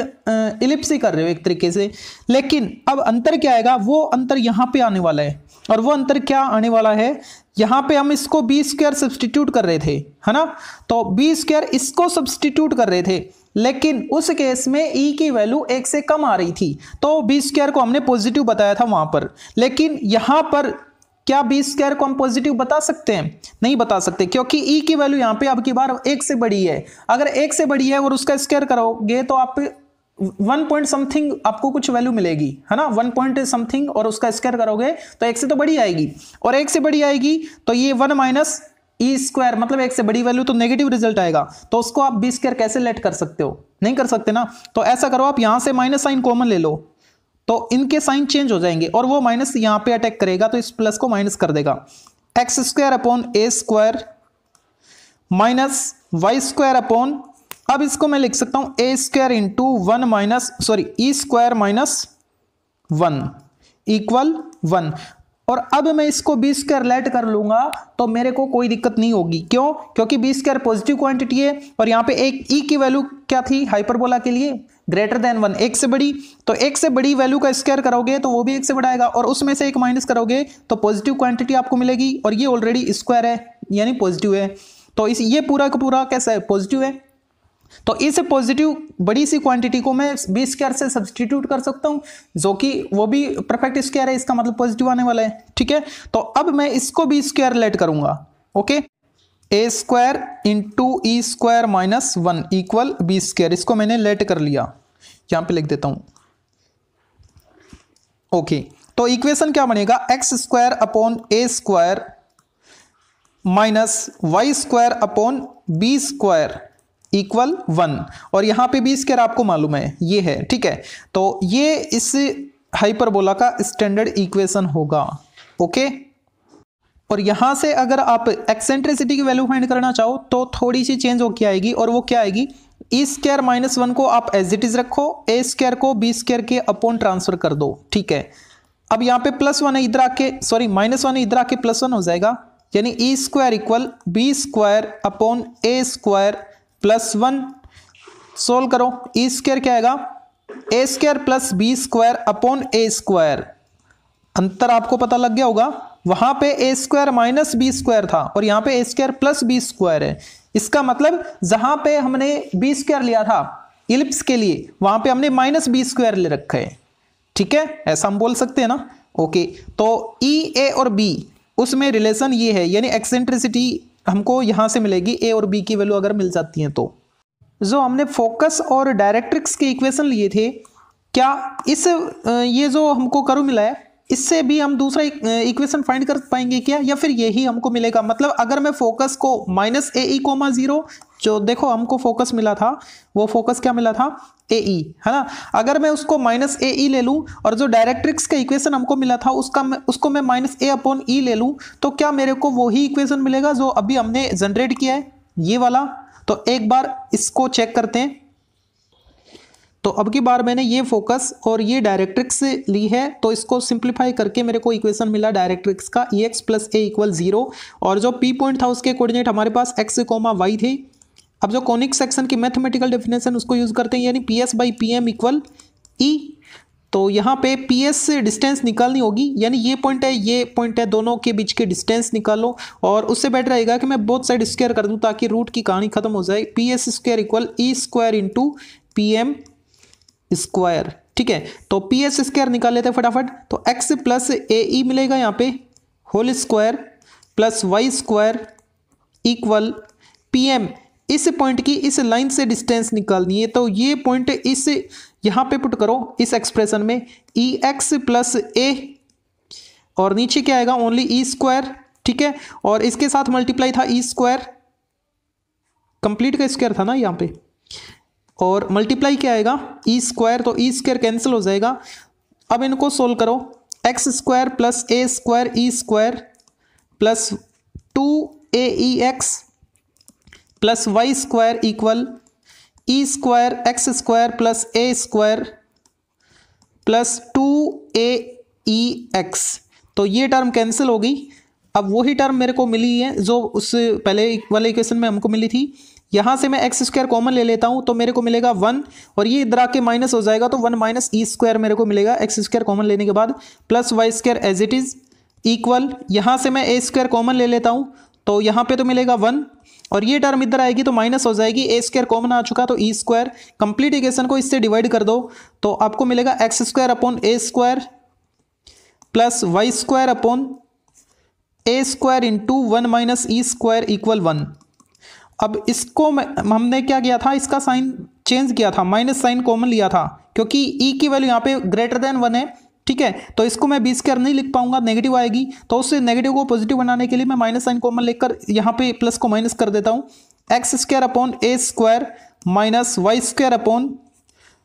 A: इलिप्स ही कर रहे हो एक तरीके से। लेकिन अब अंतर क्या आएगा? वो अंतर यहाँ पे आने वाला है। और वो अंतर क्या आने वाला है? यहाँ पे हम इसको बी स्क्वायर सब्सटीट्यूट कर रहे थे, है ना? तो बी स्क्वायर इसको सब्सटीट्यूट कर रहे थे, लेकिन उस केस में ई e की वैल्यू एक से कम आ रही थी। तो बी स्क्वायर को हमने पॉजिटिव बताया था वहाँ पर। लेकिन यहाँ पर क्या बी स्क्वायर को हम पॉजिटिव बता सकते हैं? नहीं बता सकते, क्योंकि ई e की वैल्यू यहाँ पे अब की बार एक से बड़ी है। अगर एक से बड़ी है और उसका स्क्वायर करोगे तो आप वन पॉइंट समथिंग आपको कुछ वैल्यू मिलेगी, है ना? वन पॉइंट समथिंग और उसका स्क्वायर करोगे तो एक से तो बड़ी आएगी। और एक से बड़ी आएगी तो ये वन माइनस ई स्क्वायर मतलब एक से बड़ी वैल्यू तो नेगेटिव रिज़ल्ट आएगा। तो उसको आप बी स्क्वायर कैसे लेट कर सकते हो? नहीं कर सकते ना? तो ऐसा करो, आप यहाँ से माइनस साइन कॉमन ले लो। तो इनके साइन चेंज हो जाएँगे और वो माइनस यहाँ पे अटैक करेगा तो इस प्लस को माइनस कर देगा। X square upon a square minus y square upon अब इसको मैं लिख सकता हूँ a square into one minus sorry e square minus one equal one और अब मैं इसको बी स्क्वायर लेट कर लूँगा तो मेरे को कोई दिक्कत नहीं होगी। क्यों? क्योंकि बी स्क्वायर पॉजिटिव क्वांटिटी है, और यहाँ पे एक ई e की वैल्यू क्या थी? हाइपरबोला के लिए ग्रेटर देन वन एक से बड़ी तो एक से बड़ी वैल्यू का स्क्वायर करोगे तो वो भी एक से बड़ा आएगा और उसमें से एक माइनस करोगे तो पॉजिटिव क्वांटिटी आपको मिलेगी, और ये ऑलरेडी स्क्वायर है, यानी पॉजिटिव है। तो इस, ये पूरा का पूरा कैसा है? पॉजिटिव है। तो इस पॉजिटिव बड़ी सी क्वांटिटी को मैं बी स्क्वायर से सब्सटीट्यूट कर सकता हूँ, जो कि वो भी परफेक्ट स्क्वायर है, इसका मतलब पॉजिटिव आने वाला है, ठीक है? तो अब मैं इसको बी स्क्वायर लेट करूँगा okay a square into e square minus one equal b square इसको मैंने लेट कर लिया। यहाँ पे लिख देता हूँ। ओके तो इक्वेशन क्या बनेगा? X square upon a square minus y square upon b square equal one और यहाँ पे बी स्क्वायर आपको मालूम है, ये है, ठीक है? तो ये इस हाइपरबोला का स्टैंडर्ड इक्वेशन होगा ओके और यहाँ से अगर आप एक्सेंट्रिसिटी की वैल्यू फाइंड करना चाहो तो थोड़ी सी चेंज होकर आएगी, और वो क्या आएगी? ई स्क्र माइनस वन को आप एज इट इज़ रखो ए स्क्र को बी स्क्र के अपॉन ट्रांसफ़र कर दो, ठीक है? अब यहाँ पे प्लस वन है इधर आके सॉरी माइनस वन इधर आके प्लस वन हो जाएगा, यानी e square equal b square upon a square plus one solve करो। ई स्क्र क्या आएगा? A square plus b square upon a square अंतर आपको पता लग गया होगा। वहाँ पे a square minus b square था और यहाँ पे a square plus b square है। इसका मतलब जहाँ पे हमने बी स्क्वायर लिया था इलिप्स के लिए, वहाँ पे हमने माइनस बी स्क्वायर ले रखा है। ठीक है? ऐसा हम बोल सकते हैं ना? ओके तो ई ए और बी उसमें रिलेशन ये है, यानी एक्सेंट्रिसिटी हमको यहाँ से मिलेगी ए और बी की वैल्यू अगर मिल जाती हैं तो। जो हमने फोकस और डायरेक्ट्रिक्स के इक्वेशन लिए थे। क्या इस ये जो हमको करो मिला है, इससे भी हम दूसरा इक्वेशन फाइंड कर पाएँगे क्या? या फिर यही हमको मिलेगा? मतलब अगर मैं फोकस को minus a e comma zero जो देखो हमको फोकस मिला था, वो फोकस क्या मिला था? ए ई है ना? अगर मैं उसको माइनस ए ई ले लूँ और जो डायरेक्ट्रिक्स का इक्वेशन हमको मिला था, उसका मैं, उसको मैं माइनस ए अपॉन ई ले लूँ तो क्या मेरे को वही इक्वेशन मिलेगा जो अभी हमने जनरेट किया है? ये वाला। तो एक बार इसको चेक करते हैं। तो अब की बार मैंने ये फोकस और ये डायरेक्ट्रिक्स ली है तो इसको सिंप्लीफाई करके मेरे को इक्वेशन मिला डायरेक्ट्रिक्स का e x plus a equal zero और जो पी पॉइंट था, उसके कोऑर्डिनेट हमारे पास एक्स कोमा वाई थे। अब जो कॉनिक सेक्शन की मैथमेटिकल डेफिनेशन उसको यूज़ करते हैं, यानी P S by P M equal e तो यहाँ पे पी एस से डिस्टेंस निकालनी होगी, यानी ये पॉइंट है, ये पॉइंट है, दोनों के बीच के डिस्टेंस निकालो, और उससे बेटर रहेगा कि मैं बोथ साइड स्क्वायर कर दूँ ताकि रूट की कहानी खत्म हो जाए। P S square equal e square into P M square ठीक है? तो पी एस स्क्वायर निकाल लेते हैं फटाफट तो एक्स प्लस ए ई मिलेगा यहाँ पे whole square plus y square equal P M इस पॉइंट की इस लाइन से डिस्टेंस निकालनी है तो ये पॉइंट इस यहाँ पे पुट करो, इस एक्सप्रेशन में ई एक्स प्लस ए और नीचे क्या आएगा? ओनली ई स्क्वायर ठीक है? और इसके साथ मल्टीप्लाई था ई स्क्वायर कंप्लीट का स्क्वायर था ना यहाँ पे? और मल्टीप्लाई क्या आएगा? ई स्क्वायर तो ई स्क्वायर कैंसिल हो जाएगा। अब इनको सोल्व करो। X square plus a square e square plus two a e x plus y square equal e square x square plus a square plus two a e x तो ये term cancel होगी अब वही term मेरे को मिली है जो उस पहले वाले इक्वेशन में हमको मिली थी। यहाँ से मैं एक्स स्क्वायर कॉमन ले लेता हूँ तो मेरे को मिलेगा वन और ये इधर आके माइनस हो जाएगा तो वन माइनस ई स्क्वायर मेरे को मिलेगा एक्स स्क्वायर कॉमन लेने के बाद। Plus y square as it is equal यहाँ से मैं ए स्क्वायर कॉमन ले लेता हूँ तो यहाँ पे तो मिलेगा वन और ये टर्म इधर आएगी तो माइनस हो जाएगी ए स्क्वायर कॉमन आ चुका तो ई स्क्वायर कंप्लीट इक्वेशन को इससे डिवाइड कर दो तो आपको मिलेगा x square upon a square plus y square upon a square into one minus e square equal one अब इसको हमने क्या किया था? इसका साइन चेंज किया था माइनस साइन कॉमन लिया था, क्योंकि ई e की वैल्यू यहाँ पे ग्रेटर देन वन है ठीक है? तो इसको मैं बी स्क्र नहीं लिख पाऊँगा नेगेटिव आएगी। तो उससे नेगेटिव को पॉजिटिव बनाने के लिए मैं माइनस साइन कॉमन लेकर यहाँ पे प्लस को माइनस कर देता हूँ। X square upon a square minus y square upon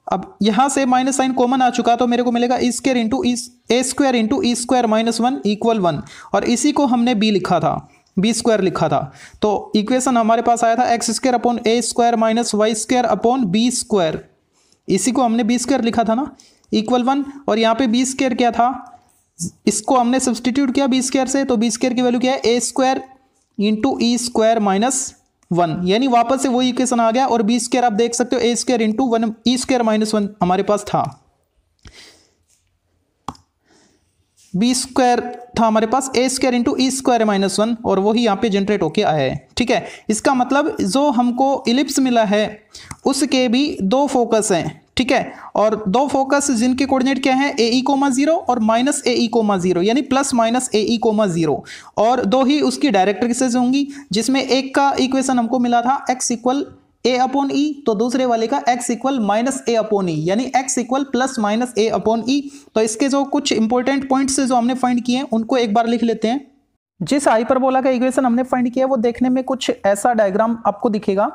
A: अब यहाँ से माइनस साइन कॉमन आ चुका तो मेरे को मिलेगा e square into a square into e square minus one equal one और इसी को हमने बी लिखा था बी स्क्वायर लिखा था। तो इक्वेशन हमारे पास आया था x square upon a square minus y square upon b square इसी को हमने बी स्क्वायर लिखा था ना? इक्वल वन और यहाँ पे बी स्क्वायर क्या था? इसको हमने सब्सटीट्यूट किया बी स्क्वायर से तो बी स्क्वायर की वैल्यू क्या है? A square into e square minus one यानी वापस से वही इक्वेशन आ गया और बी स्क्वायर आप देख सकते हो a square into one e square minus one हमारे पास था। बी स्क्वायर था हमारे पास a square into e square minus one और वही यहाँ पे जनरेट होके आया है। ठीक है? इसका मतलब जो हमको इलिप्स मिला है, उसके भी दो फोकस हैं। ठीक है? और दो फोकस जिनके कोऑर्डिनेट क्या है? ए ई कोमा ज़ीरो और minus a e comma zero यानी plus minus a e comma zero और दो ही उसकी डायरेक्ट्रिक्सेस होंगी? जिसमें एक का इक्वेशन हमको मिला था x equal a upon e तो दूसरे वाले का x equal minus a upon e यानी x equal plus minus a upon e तो इसके जो कुछ इंपॉर्टेंट पॉइंट्स जो हमने फाइंड किए हैं, उनको एक बार लिख लेते हैं। जिस हाइपरबोला का इक्वेशन हमने फाइंड किया, वो देखने में कुछ ऐसा डायग्राम आपको दिखेगा।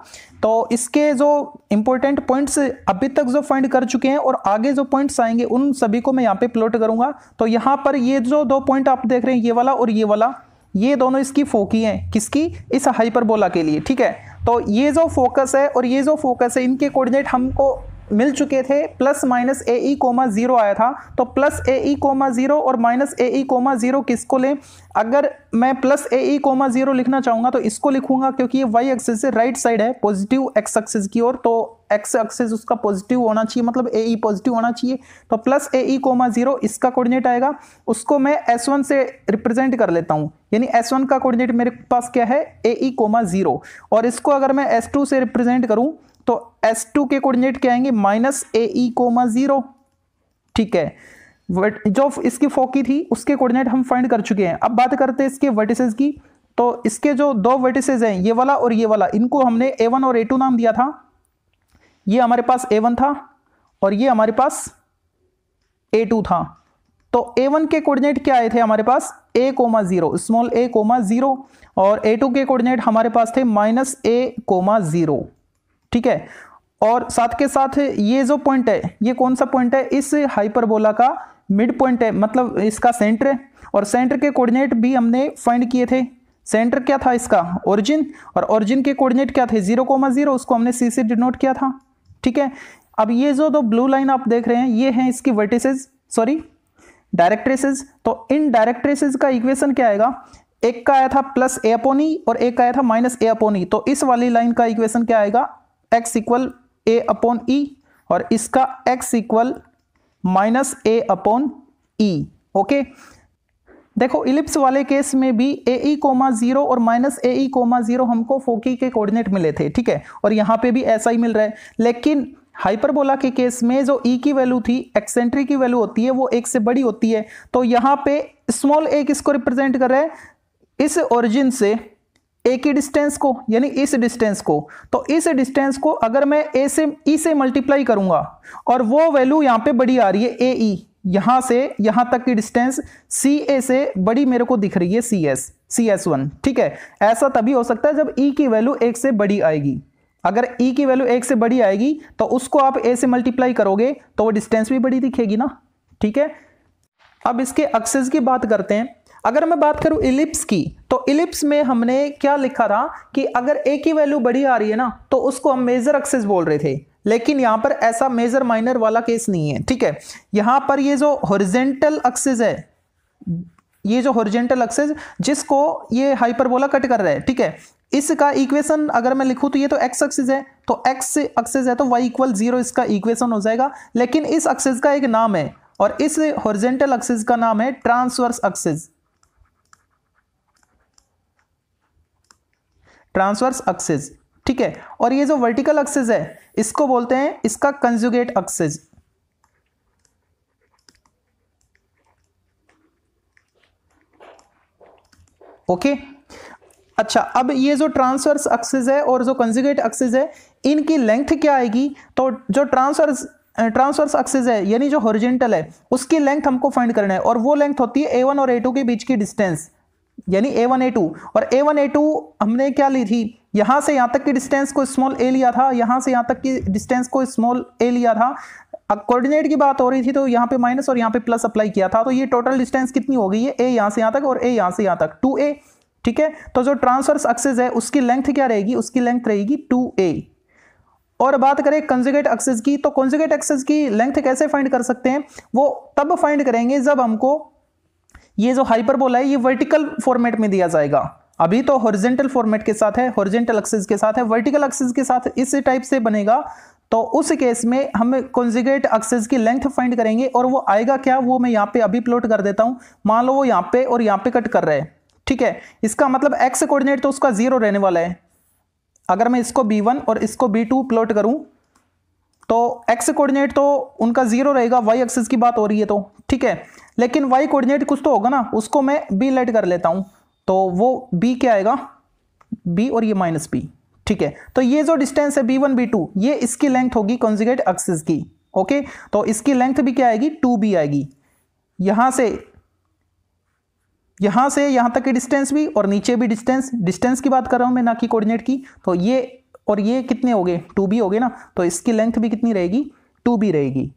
A: तो इसके जो इंपॉर्टेंट पॉइंट्स अभी तक जो फाइंड कर चुके हैं और आगे जो पॉइंट्स आएँगे, उन सभी को मैं यहाँ पे प्लॉट करूँगा। तो यहाँ पर ये जो दो पॉइंट आप देख रहे हैं, ये वाला और ये वाला, ये दोनों इसकी फोकी हैं। किसकी? इस हाइपरबोला के लिए, ठीक है? तो ये जो फोकस है और ये जो फोकस है, इनके कोऑर्डिनेट हमको मिल चुके थे plus minus a e comma zero आया था। तो plus a e comma zero और minus a e comma zero किसको लें? अगर मैं plus a e comma zero लिखना चाहूँगा तो इसको लिखूँगा क्योंकि ये वाई एक्सेस से राइट साइड है पॉजिटिव एक्स एक्सेस की ओर तो एक्स एक्सेस उसका पॉजिटिव होना चाहिए मतलब ए ई पॉजिटिव होना चाहिए। तो plus a e comma zero इसका कोऑर्डिनेट आएगा। उसको मैं एस वन से रिप्रेजेंट कर लेता हूँ। यानी एस वन का कोऑर्डिनेट मेरे पास क्या है? ए ई कोमा ज़ीरो और इसको अगर मैं एस टू से रिप्रेजेंट करूँ तो एस टू के कोऑर्डिनेट क्या आएँगे? Minus a e comma zero ठीक है। जो इसकी फोकी थी, उसके कोऑर्डिनेट हम फाइंड कर चुके हैं। अब बात करते हैं इसके वर्टिसेस की। तो इसके जो दो वर्टिसेस हैं, ये वाला और ये वाला, इनको हमने ए वन और ए टू नाम दिया था। ये हमारे पास ए वन था और ये हमारे पास ए टू था। तो ए वन के कोऑर्डिनेट क्या आए थे हमारे पास? A comma zero small a comma zero और ए टू के कोऑर्डिनेट हमारे पास थे माइनस ए कोमा ज़ीरो ठीक है? और साथ के साथ ये जो पॉइंट है, ये कौन सा पॉइंट है? इस हाइपरबोला का मिड पॉइंट है मतलब इसका सेंटर है, और सेंटर के कोऑर्डिनेट भी हमने फाइंड किए थे। सेंटर क्या था इसका? ओरिजिन और ओरिजिन के कोऑर्डिनेट क्या थे? ज़ीरो कोमा ज़ीरो उसको हमने सी से डिनोट किया था। ठीक है? अब ये जो दो ब्लू लाइन आप देख रहे हैं, ये हैं इसकी वर्टिसेस सॉरी डायरेक्ट्रेसेज तो इन डायरेक्ट्रेसेस का इक्वेशन क्या आएगा? एक का आया था प्लस ए अपोनी और एक का आया था माइनस ए अपोनी तो इस वाली लाइन का इक्वेशन क्या आएगा? X equal a upon e और इसका x equal minus a upon e, okay? देखो, इलिप्स वाले केस में भी ए ई कोमा ज़ीरो और minus a e comma zero हमको फोकी के कोऑर्डिनेट मिले थे, ठीक है? और यहाँ पे भी ऐसा ही मिल रहा है। लेकिन हाइपरबोला के केस में जो ई e की वैल्यू थी, एक्सेंट्री की वैल्यू होती है, वो एक से बड़ी होती है। तो यहाँ पे स्मॉल ए किसको रिप्रेजेंट कर रहा है? इस ओरिजिन से ए की डिस्टेंस को यानी इस डिस्टेंस को। तो इस डिस्टेंस को अगर मैं ए से ई e से मल्टीप्लाई करूँगा और वो वैल्यू यहाँ पे बड़ी आ रही है ए ई e, यहाँ से यहाँ तक की डिस्टेंस सी ए से बड़ी मेरे को दिख रही है C S C S one ठीक है? ऐसा तभी हो सकता है जब ई की वैल्यू एक से बड़ी आएगी। अगर ई की वैल्यू एक से बड़ी आएगी तो उसको आप ए से मल्टीप्लाई करोगे तो वो डिस्टेंस भी बड़ी दिखेगी ना। ठीक है? अब इसके अक्सेस की बात करते हैं। अगर मैं बात करूँ इलिप्स की तो इलिप्स में हमने क्या लिखा था कि अगर ए की वैल्यू बड़ी आ रही है ना तो उसको हम मेजर एक्सेस बोल रहे थे। लेकिन यहाँ पर ऐसा मेजर माइनर वाला केस नहीं है, ठीक है? यहाँ पर ये जो हॉरिजेंटल एक्सेस है, ये जो हॉरिजेंटल एक्सेस जिसको ये हाइपरबोला कट कर रहा है, ठीक है? इसका इक्वेशन अगर मैं लिखूं तो ये तो एक्स एक्सिस है तो एक्स एक्सेस है तो वाई इक्वल ज़ीरो इसका इक्वेशन हो जाएगा। लेकिन इस एक्सेस का एक नाम है और इस हॉरिजेंटल एक्सेस का नाम है ट्रांसवर्स एक्सेस ट्रांसवर्स अक्सेज ठीक है? और ये जो वर्टिकल अक्सेज है, इसको बोलते हैं, इसका कंजुगेट अक्सेज ओके? अच्छा अब ये जो ट्रांसवर्स एक्सेस है और जो कंजुगेट एक्सेस है, इनकी लेंथ क्या आएगी? तो जो ट्रांसवर्स ट्रांसवर्स एक्सेस है, यानी जो हॉरिजेंटल है, उसकी लेंथ हमको फाइंड करना है, और वो लेंथ होती है ए वन और ए टू के बीच की डिस्टेंस यानी ए वन ए टू और ए वन ए टू हमने क्या ली थी? यहाँ से यहाँ तक की डिस्टेंस को स्मॉल ए लिया था, यहाँ से यहाँ तक की डिस्टेंस को स्मॉल ए लिया था। कोऑर्डिनेट की बात हो रही थी तो यहाँ पे माइनस और यहाँ पे प्लस अप्लाई किया था। तो ये टोटल डिस्टेंस कितनी हो गई है? ए यहाँ से यहाँ तक और ए यहाँ से यहाँ तक। टू ए ठीक है? तो जो ट्रांसफर्स एक्सेस है, उसकी लेंथ क्या रहेगी? उसकी लेंथ रहेगी टू ए और बात करें कंजुगेट एक्सेस की तो कंजुगेट एक्सेस की लेंथ कैसे फाइंड कर सकते हैं? वो तब फाइंड करेंगे जब हमको ये जो हाइपरबोला है, ये वर्टिकल फॉर्मेट में दिया जाएगा। अभी तो हॉरिजेंटल फॉर्मेट के साथ है हॉरिजेंटल एक्सेस के साथ है वर्टिकल एक्सेस के साथ इस टाइप से बनेगा। तो उस केस में हम कॉन्जिगेट एक्सेस की लेंथ फाइंड करेंगे और वो आएगा क्या, वो मैं यहाँ पे अभी प्लॉट कर देता हूँ। मान लो वो यहाँ पे और यहाँ पे कट कर रहे हैं, ठीक है? इसका मतलब एक्स कोऑर्डिनेट तो उसका ज़ीरो रहने वाला है। अगर मैं इसको बी वन और इसको बी टू प्लॉट करूँ तो एक्स कोऑर्डिनेट तो उनका ज़ीरो रहेगा वाई एक्सेस की बात हो रही है तो ठीक है? लेकिन वाई कोऑर्डिनेट कुछ तो होगा ना, उसको मैं बी लेट कर लेता हूँ। तो वो बी क्या आएगा? बी और ये माइनस बी ठीक है? तो ये जो डिस्टेंस है बी वन बी टू ये इसकी लेंथ होगी कॉन्जिगेट एक्सिस की ओके तो इसकी लेंथ भी क्या आएगी? टू बी आएगी। यहाँ से यहाँ से यहाँ तक की डिस्टेंस भी और नीचे भी डिस्टेंस डिस्टेंस की बात कर रहा हूँ मैं ना कि कोऑर्डिनेट की तो ये और ये कितने हो गए? टू बी हो गए ना? तो इसकी लेंथ भी कितनी रहेगी? टू बी रहेगी।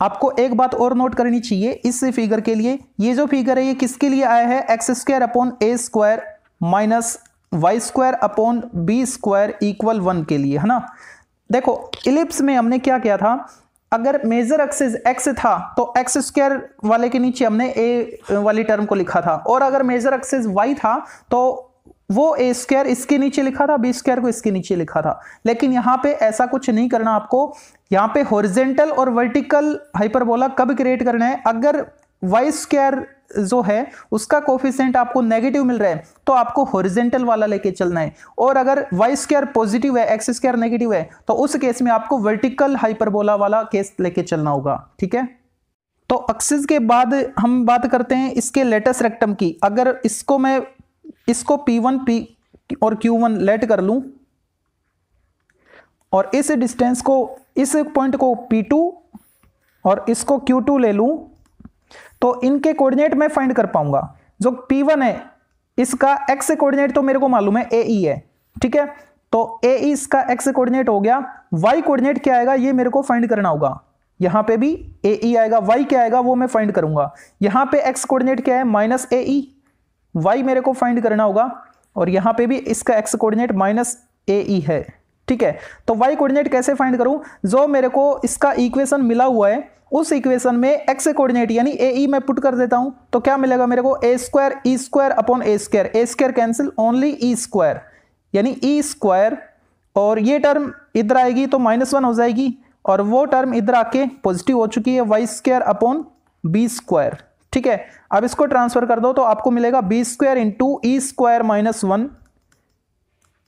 A: आपको एक बात और नोट करनी चाहिए इस फिगर के लिए। ये जो फिगर है, ये किसके लिए आया है? X square upon a square minus y square upon b square equal one के लिए, है ना? देखो इलिप्स में हमने क्या किया था? अगर मेजर एक्सिस एक्स था तो एक्स स्क्वायर वाले के नीचे हमने ए वाली टर्म को लिखा था। और अगर मेजर एक्सिस वाई था तो वो ए स्क्वायर इसके नीचे लिखा था बी स्क्वायर को इसके नीचे लिखा था। लेकिन यहाँ पे ऐसा कुछ नहीं करना आपको। यहाँ पे हॉरिजेंटल और वर्टिकल हाइपरबोला कब क्रिएट करना है? अगर वाई स्क्वायर जो है, उसका कोफिशिएंट आपको नेगेटिव मिल रहा है तो आपको हॉरिजेंटल वाला लेके चलना है। और अगर वाई स्क्वायर पॉजिटिव है एक्स स्क्वायर नेगेटिव है तो उस केस में आपको वर्टिकल हाइपरबोला वाला केस लेके चलना होगा, ठीक है? तो अक्सिस के बाद हम बात करते हैं इसके लेटेस्ट रेक्टम की। अगर इसको मैं इसको P1 P और Q1 लेट कर लूँ। और इस डिस्टेंस को, इस पॉइंट को P2 और इसको Q2 ले लूँ। तो इनके कोऑर्डिनेट मैं फाइंड कर पाऊँगा। जो P1 है, इसका x कोऑर्डिनेट तो मेरे को मालूम है ई है, ठीक है? तो ए ई इसका x कोऑर्डिनेट हो गया। Y कोऑर्डिनेट क्या आएगा, ये मेरे को फाइंड करना होगा। यहाँ पे भी ए ई आएगा, y क्या आएगा, वो मैं फाइंड करूँगा। यहाँ पे x कोऑर्डिनेट क्या है माइनस ए ई वाई मेरे को फाइंड करना होगा और यहाँ पे भी इसका x coordinate minus a e है। ठीक है? तो वाई कोऑर्डिनेट कैसे फाइंड करूँ? जो मेरे को इसका इक्वेशन मिला हुआ है, उस इक्वेशन में एक्स कोऑर्डिनेट यानी ए ई मैं पुट कर देता हूँ। तो क्या मिलेगा मेरे को? A square e square upon a square a square cancel only e square यानी ई स्क्वायर और ये टर्म इधर आएगी तो माइनस वन हो जाएगी और वो टर्म इधर आके पॉजिटिव हो चुकी है। Y square upon b square ठीक है? अब इसको ट्रांसफ़र कर दो तो आपको मिलेगा b square into e square minus one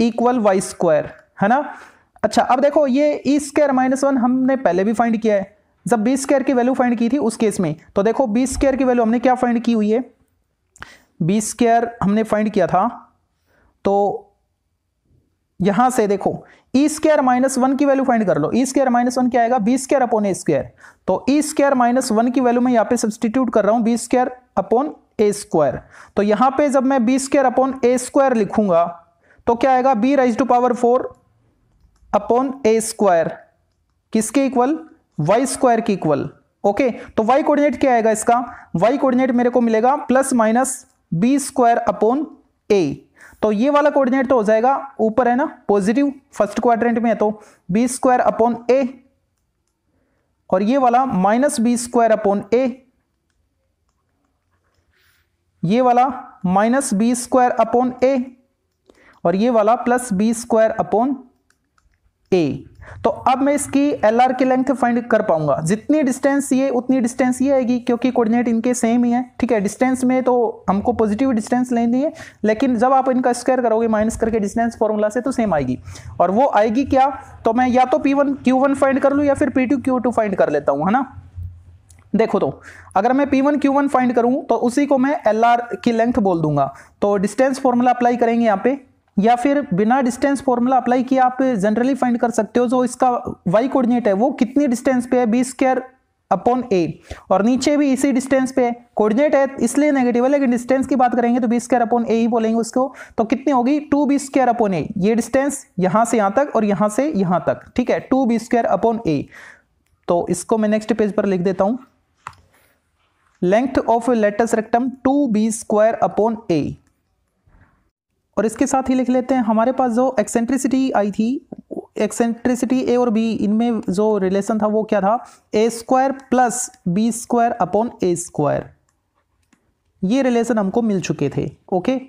A: equal y square है ना? अच्छा अब देखो, ये ई स्क्वायर माइनस वन हमने पहले भी फाइंड किया है। जब बी स्क्र की वैल्यू फाइंड की थी उस केस में तो देखो बी स्क्र की वैल्यू हमने क्या फाइंड की हुई है? बी स्क्र हमने फाइंड किया था तो यहाँ से देखो ई स्क्र माइनस वन की वैल्यू फाइंड कर लो। ई स्क्र माइनस वन क्या आएगा? B square upon a square तो ई स्क्र माइनस वन की वैल्यू मैं यहाँ पे सब्सटीट्यूट कर रहा हूँ। B square upon a square तो यहाँ पे जब मैं b square upon a square लिखूँगा तो क्या आएगा? B raise to power four upon a square किसके इक्वल वाई स्क्वायर की इक्वल ओके तो वाई कोऑर्डिनेट क्या आएगा इसका? वाई कोऑर्डिनेट मेरे को मिलेगा plus minus b square upon a तो ये वाला कोऑर्डिनेट तो हो जाएगा ऊपर है ना पॉजिटिव फ़र्स्ट क्वाड्रेंट में है तो बी स्क्वायर अपॉन ए और ये वाला minus b square upon a ये वाला minus b square upon a और ये वाला plus b square upon a तो अब मैं इसकी एल आर की लेंथ फाइंड कर पाऊँगा। जितनी डिस्टेंस ये, उतनी डिस्टेंस ये आएगी, क्योंकि कोऑर्डिनेट इनके सेम ही है। ठीक है डिस्टेंस में तो हमको पॉजिटिव डिस्टेंस लेनी है, लेकिन जब आप इनका स्क्वायर करोगे माइनस करके डिस्टेंस फॉर्मूला से तो सेम आएगी। और वो आएगी क्या? तो मैं या तो P one Q one find कर लूँ या फिर P two Q two find कर लेता हूँ, है ना? देखो तो अगर मैं P1 Q1 फाइंड करूँ तो उसी को मैं एल आर की लेंथ बोल दूँगा। तो डिस्टेंस फॉर्मूला अप्लाई करेंगे यहाँ पे। या फिर बिना डिस्टेंस फॉर्मूला अप्लाई किया आप जनरली फाइंड कर सकते हो, जो इसका वाई कोऑर्डिनेट है, वो कितनी डिस्टेंस पे है? बी स्क्र अपॉन ए और नीचे भी इसी डिस्टेंस पे कोऑर्डिनेट है, इसलिए नेगेटिव है, लेकिन डिस्टेंस की बात करेंगे तो बी स्क्र अपॉन ए ही बोलेंगे उसको। तो कितनी होगी? Two b square upon a ये डिस्टेंस यहाँ से यहाँ तक और यहाँ से यहाँ तक। ठीक है? Two b square upon a तो इसको मैं नेक्स्ट पेज पर लिख देता हूँ। Length of latus rectum two b square upon a और इसके साथ ही लिख लेते हैं, हमारे पास जो एक्सेंट्रिसिटी आई थी एक्सेंट्रिसिटी ए और बी इनमें जो रिलेशन था वो क्या था? A square plus b square upon a square ये रिलेशन हमको मिल चुके थे ओके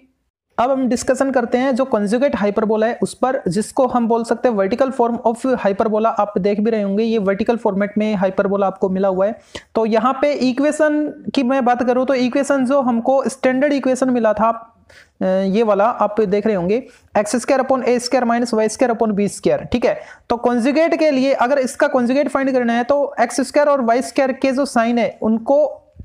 A: अब हम डिस्कशन करते हैं जो कंजुगेट हाइपरबोला है, उस पर जिसको हम बोल सकते हैं वर्टिकल फॉर्म ऑफ़ हाइपरबोला आप देख भी रहे होंगे, ये वर्टिकल फॉर्मेट में हाइपरबोला आपको मिला हुआ है। तो यहाँ पे इक्वेशन की मैं बात करूँ तो इक्वेशन जो हमको स्टैंडर्ड इक्वेशन मिला था ये वाला आप देख रहे होंगे x square upon a square minus y square upon b square ठीक है? तो कॉन्जुगेट के लिए अगर इसका कॉन्जुगेट फाइंड करना है तो एक्स स्क्र और वाई स्क्र के जो साइन है, उनको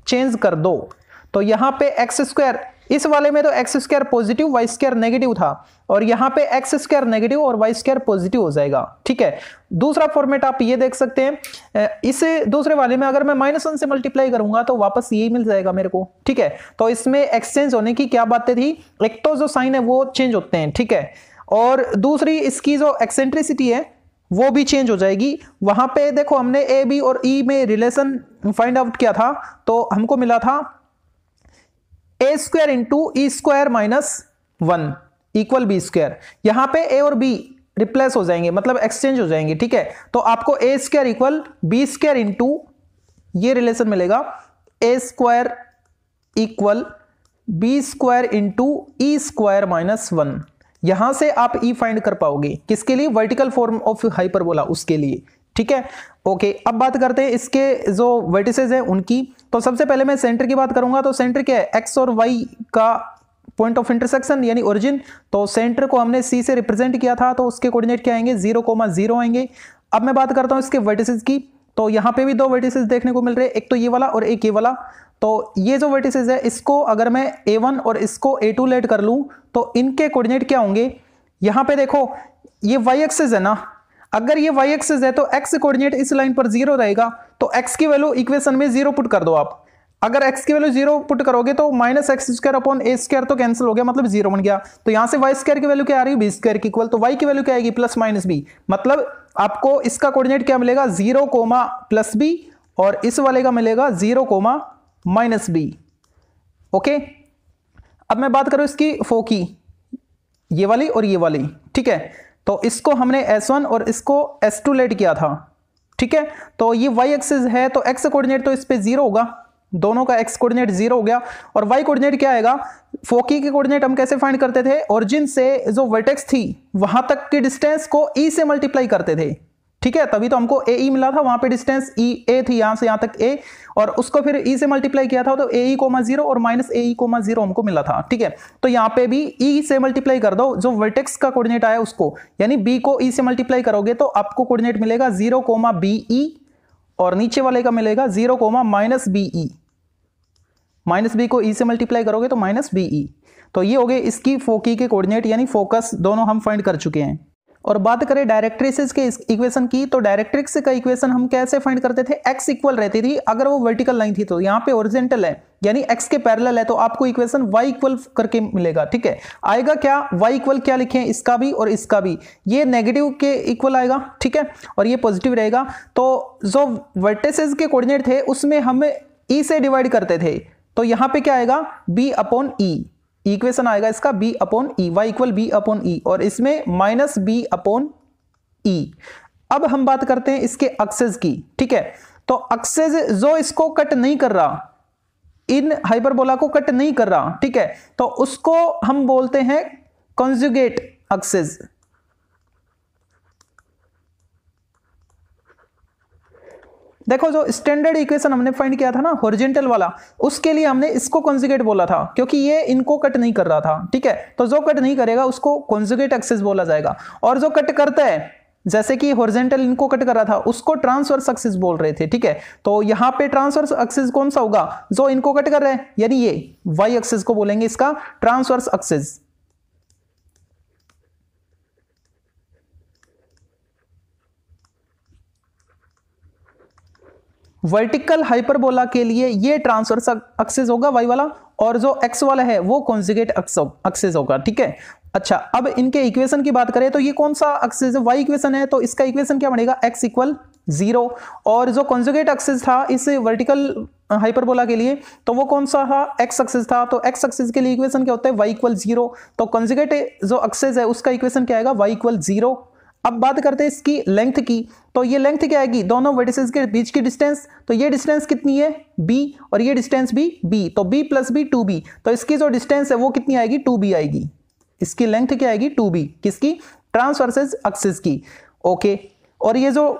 A: चेंज कर दो। तो यहाँ पे एक्स स्क्वायर इस वाले में तो x square positive y square negative था। और यहाँ पे एक्स स्क्वायर नेगेटिव और वाई स्क्वायर पॉजिटिव हो जाएगा। ठीक है? दूसरा फॉर्मेट आप ये देख सकते हैं। इस दूसरे वाले में अगर मैं माइनस वन से मल्टीप्लाई करूँगा तो वापस यही मिल जाएगा मेरे को। ठीक है? तो इसमें एक्सचेंज होने की क्या बातें थी? एक तो जो साइन है वो चेंज होते हैं। ठीक है? और दूसरी इसकी जो एक्सेंट्रिसिटी है, वो भी चेंज हो जाएगी। वहाँ पे देखो हमने ए बी और ई e में रिलेशन फाइंड आउट किया था। तो हमको मिला था a square into e square minus one equal b square यहाँ पे ए और बी रिप्लेस हो जाएँगे मतलब एक्सचेंज हो जाएँगे, ठीक है? तो आपको a square equal b square into ये रिलेशन मिलेगा। A square equal b square into e square minus one यहाँ से आप ई e फाइंड कर पाओगे। किसके लिए? वर्टिकल फॉर्म ऑफ़ हाइपरबोला उसके लिए, ठीक है? ओके अब बात करते हैं इसके जो वर्टिसेज है उनकी। तो सबसे पहले मैं सेंटर की बात करूँगा तो सेंटर क्या है? एक्स और वाई का पॉइंट ऑफ़ इंटरसेक्शन यानी ओरिजिन तो सेंटर को हमने सी से रिप्रेजेंट किया था तो उसके कोऑर्डिनेट क्या आएँगे? ज़ीरो कोमा ज़ीरो आएँगे। अब मैं बात करता हूँ इसके वर्टिसेज की। तो यहाँ पे भी दो वर्टिसेस देखने को मिल रहे हैं, एक तो ये वाला और एक ये वाला। तो ये जो वर्टिसेस है, इसको अगर मैं A1 और इसको A2 लेट कर लूँ तो इनके कोऑर्डिनेट क्या होंगे? यहाँ पे देखो, ये वाई एक्सिस है ना अगर ये वाई एक्सिस है तो एक्स कोऑर्डिनेट इस लाइन पर ज़ीरो रहेगा तो एक्स की वैल्यू इक्वेशन में ज़ीरो पुट कर दो आप। अगर x की वैल्यू ज़ीरो पुट करोगे तो minus x square upon a square तो कैंसिल हो गया मतलब ज़ीरो बन गया। तो यहाँ से वाई स्क्वायर की वैल्यू क्या आ रही है? बी स्क्वायर की इक्वल तो y की वैल्यू क्या आएगी? प्लस माइनस बी मतलब आपको इसका कोऑर्डिनेट क्या मिलेगा? ज़ीरो कोमा प्लस बी और इस वाले का मिलेगा zero comma minus b okay अब मैं बात करूँ इसकी फो की। ये वाली और ये वाली। ठीक है? तो इसको हमने S1 और इसको S2 लेट किया था, ठीक है? तो ये y एक्सिस है तो x कोऑर्डिनेट तो इस पर ज़ीरो होगा। दोनों का x कोऑर्डिनेट ज़ीरो हो गया। और y कोऑर्डिनेट क्या आएगा? फोकी के कोऑर्डिनेट हम कैसे फाइंड करते थे? ओरिजिन से जो वर्टेक्स थी, वहाँ तक की डिस्टेंस को e से मल्टीप्लाई करते थे। ठीक है, तभी तो हमको ए ई e मिला था, वहाँ पे डिस्टेंस ई ए थी, यहाँ से यहाँ तक ए और उसको फिर ई e से मल्टीप्लाई किया था तो ए ई कोमा ज़ीरो और minus a e comma zero हमको मिला था, ठीक है? तो यहाँ पे भी ई e से मल्टीप्लाई कर दो, जो वर्टेक्स का कोऑर्डिनेट आया उसको, यानी बी को ई से मल्टीप्लाई करोगे तो आपको कोऑर्डिनेट मिलेगा ज़ीरो कोमा बी ई और नीचे वाले का मिलेगा zero comma minus b e minus b को ई से मल्टीप्लाई करोगे तो माइनस बी ई तो ये हो गए इसकी फोकी के कोऑर्डिनेट यानी फोकस दोनों हम फाइंड कर चुके हैं। और बात करें डायरेक्ट्रिसेस के इक्वेशन की तो डायरेक्ट्रिक्स का इक्वेशन हम कैसे फाइंड करते थे? एक्स इक्वल रहती थी, अगर वो वर्टिकल लाइन थी तो यहाँ पे ओरिजेंटल है, यानी एक्स के पैरेलल है तो आपको इक्वेशन y इक्वल करके मिलेगा, ठीक है? आएगा क्या? Y इक्वल क्या लिखें? इसका भी और इसका भी। ये नेगेटिव के इक्वल आएगा, ठीक है? और ये पॉजिटिव रहेगा। तो जो वर्टेसेस के कोऑर्डिनेट थे, उसमें हम e से डिवाइड करते थे तो यहाँ पे क्या आएगा? B अपॉन ई इक्वेशन आएगा इसका b upon e y equal b upon e और इसमें माइनस बी अपॉन ई अब हम बात करते हैं इसके अक्सेज की, ठीक है? तो अक्सेज जो इसको कट नहीं कर रहा, इन हाइपरबोला को कट नहीं कर रहा, ठीक है? तो उसको हम बोलते हैं कॉन्जुगेट अक्सेस देखो, जो स्टैंडर्ड इक्वेशन हमने फाइंड किया था ना हॉरिजेंटल वाला, उसके लिए हमने इसको कॉन्जुगेट बोला था, क्योंकि ये इनको कट नहीं कर रहा था, ठीक है? तो जो कट नहीं करेगा, उसको कॉन्जुगेट एक्सेस बोला जाएगा। और जो कट करता है, जैसे कि हॉरिजेंटल इनको कट कर रहा था, उसको ट्रांसवर्स एक्सिस बोल रहे थे, ठीक है? तो यहाँ पे ट्रांसवर्स एक्सिस कौन सा होगा? जो इनको कट कर रहे हैं, यानी ये वाई एक्सिस को बोलेंगे इसका ट्रांसवर्स एक्सिस वर्टिकल हाइपरबोला के लिए ये ट्रांसवर्स एक्सेस होगा वाई वाला, और जो एक्स वाला है, वो कॉन्जुगेट एक्सेस होगा, ठीक है? अच्छा अब इनके इक्वेशन की बात करें तो ये कौन सा एक्सेस वाई इक्वेशन है तो इसका इक्वेशन क्या बनेगा? एक्स इक्वल ज़ीरो और जो कॉन्जुगेट एक्सेस था इस वर्टिकल हाइपरबोला के लिए तो वो कौन सा था? एक्स एक्सेस था तो एक्स एक्सेस के लिए इक्वेशन क्या होता है? वाई इक्वल ज़ीरो तो कॉन्जुगेट जो एक्सेस है, उसका इक्वेशन क्या आएगा? वाई इक्वल ज़ीरो अब बात करते हैं इसकी लेंथ की। तो ये लेंथ क्या आएगी? दोनों वर्टिसेस के बीच की डिस्टेंस तो ये डिस्टेंस कितनी है? B और ये डिस्टेंस भी b तो b plus b two b तो इसकी जो डिस्टेंस है, वो कितनी आएगी? टू आएगी। इसकी लेंथ क्या आएगी? टू किसकी? ट्रांसवर्सेस एक्सिस की। ओके और ये जो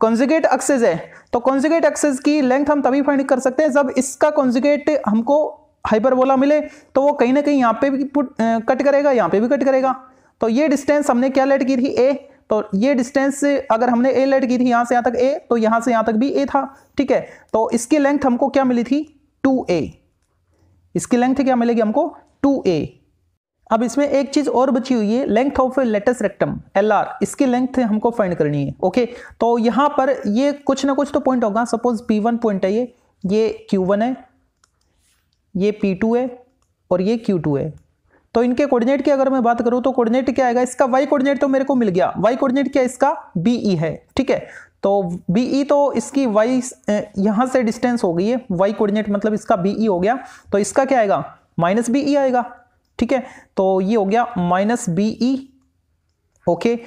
A: कॉन्जुगेट एक्सेस है तो कॉन्जुगेट एक्सेस की लेंथ हम तभी फाइंड कर सकते हैं जब इसका कॉन्जुगेट हमको हाइपरबोला मिले तो वो कहीं ना कहीं यहाँ पे भी कट करेगा, यहाँ पे भी कट करेगा। तो ये डिस्टेंस हमने क्या लेट की थी? ए तो ये डिस्टेंस अगर हमने ए लेट की थी यहाँ से यहाँ तक ए तो यहाँ से यहाँ तक भी ए था, ठीक है? तो इसकी लेंथ हमको क्या मिली थी? टू ए इसकी लेंथ क्या मिलेगी हमको? टू ए अब इसमें एक चीज़ और बची हुई है length of latus rectum L R इसकी लेंथ हमको फाइंड करनी है ओके तो यहाँ पर ये कुछ ना कुछ तो पॉइंट होगा सपोज़ पी वन पॉइंट है ये ये क्यू वन है, ये पी टू है और ये क्यू टू है। तो इनके कोऑर्डिनेट की अगर मैं बात करूँ तो कोऑर्डिनेट क्या आएगा? इसका वाई कोऑर्डिनेट तो मेरे को मिल गया। वाई कोऑर्डिनेट क्या इसका? बीई e है, ठीक है? तो बीई e तो इसकी वाई यहाँ से डिस्टेंस हो गई है। वाई कोऑर्डिनेट मतलब इसका बीई e हो गया। तो इसका क्या आएगा? माइनस बीई आएगा, ठीक है? तो ये हो गया माइनस बीई ओके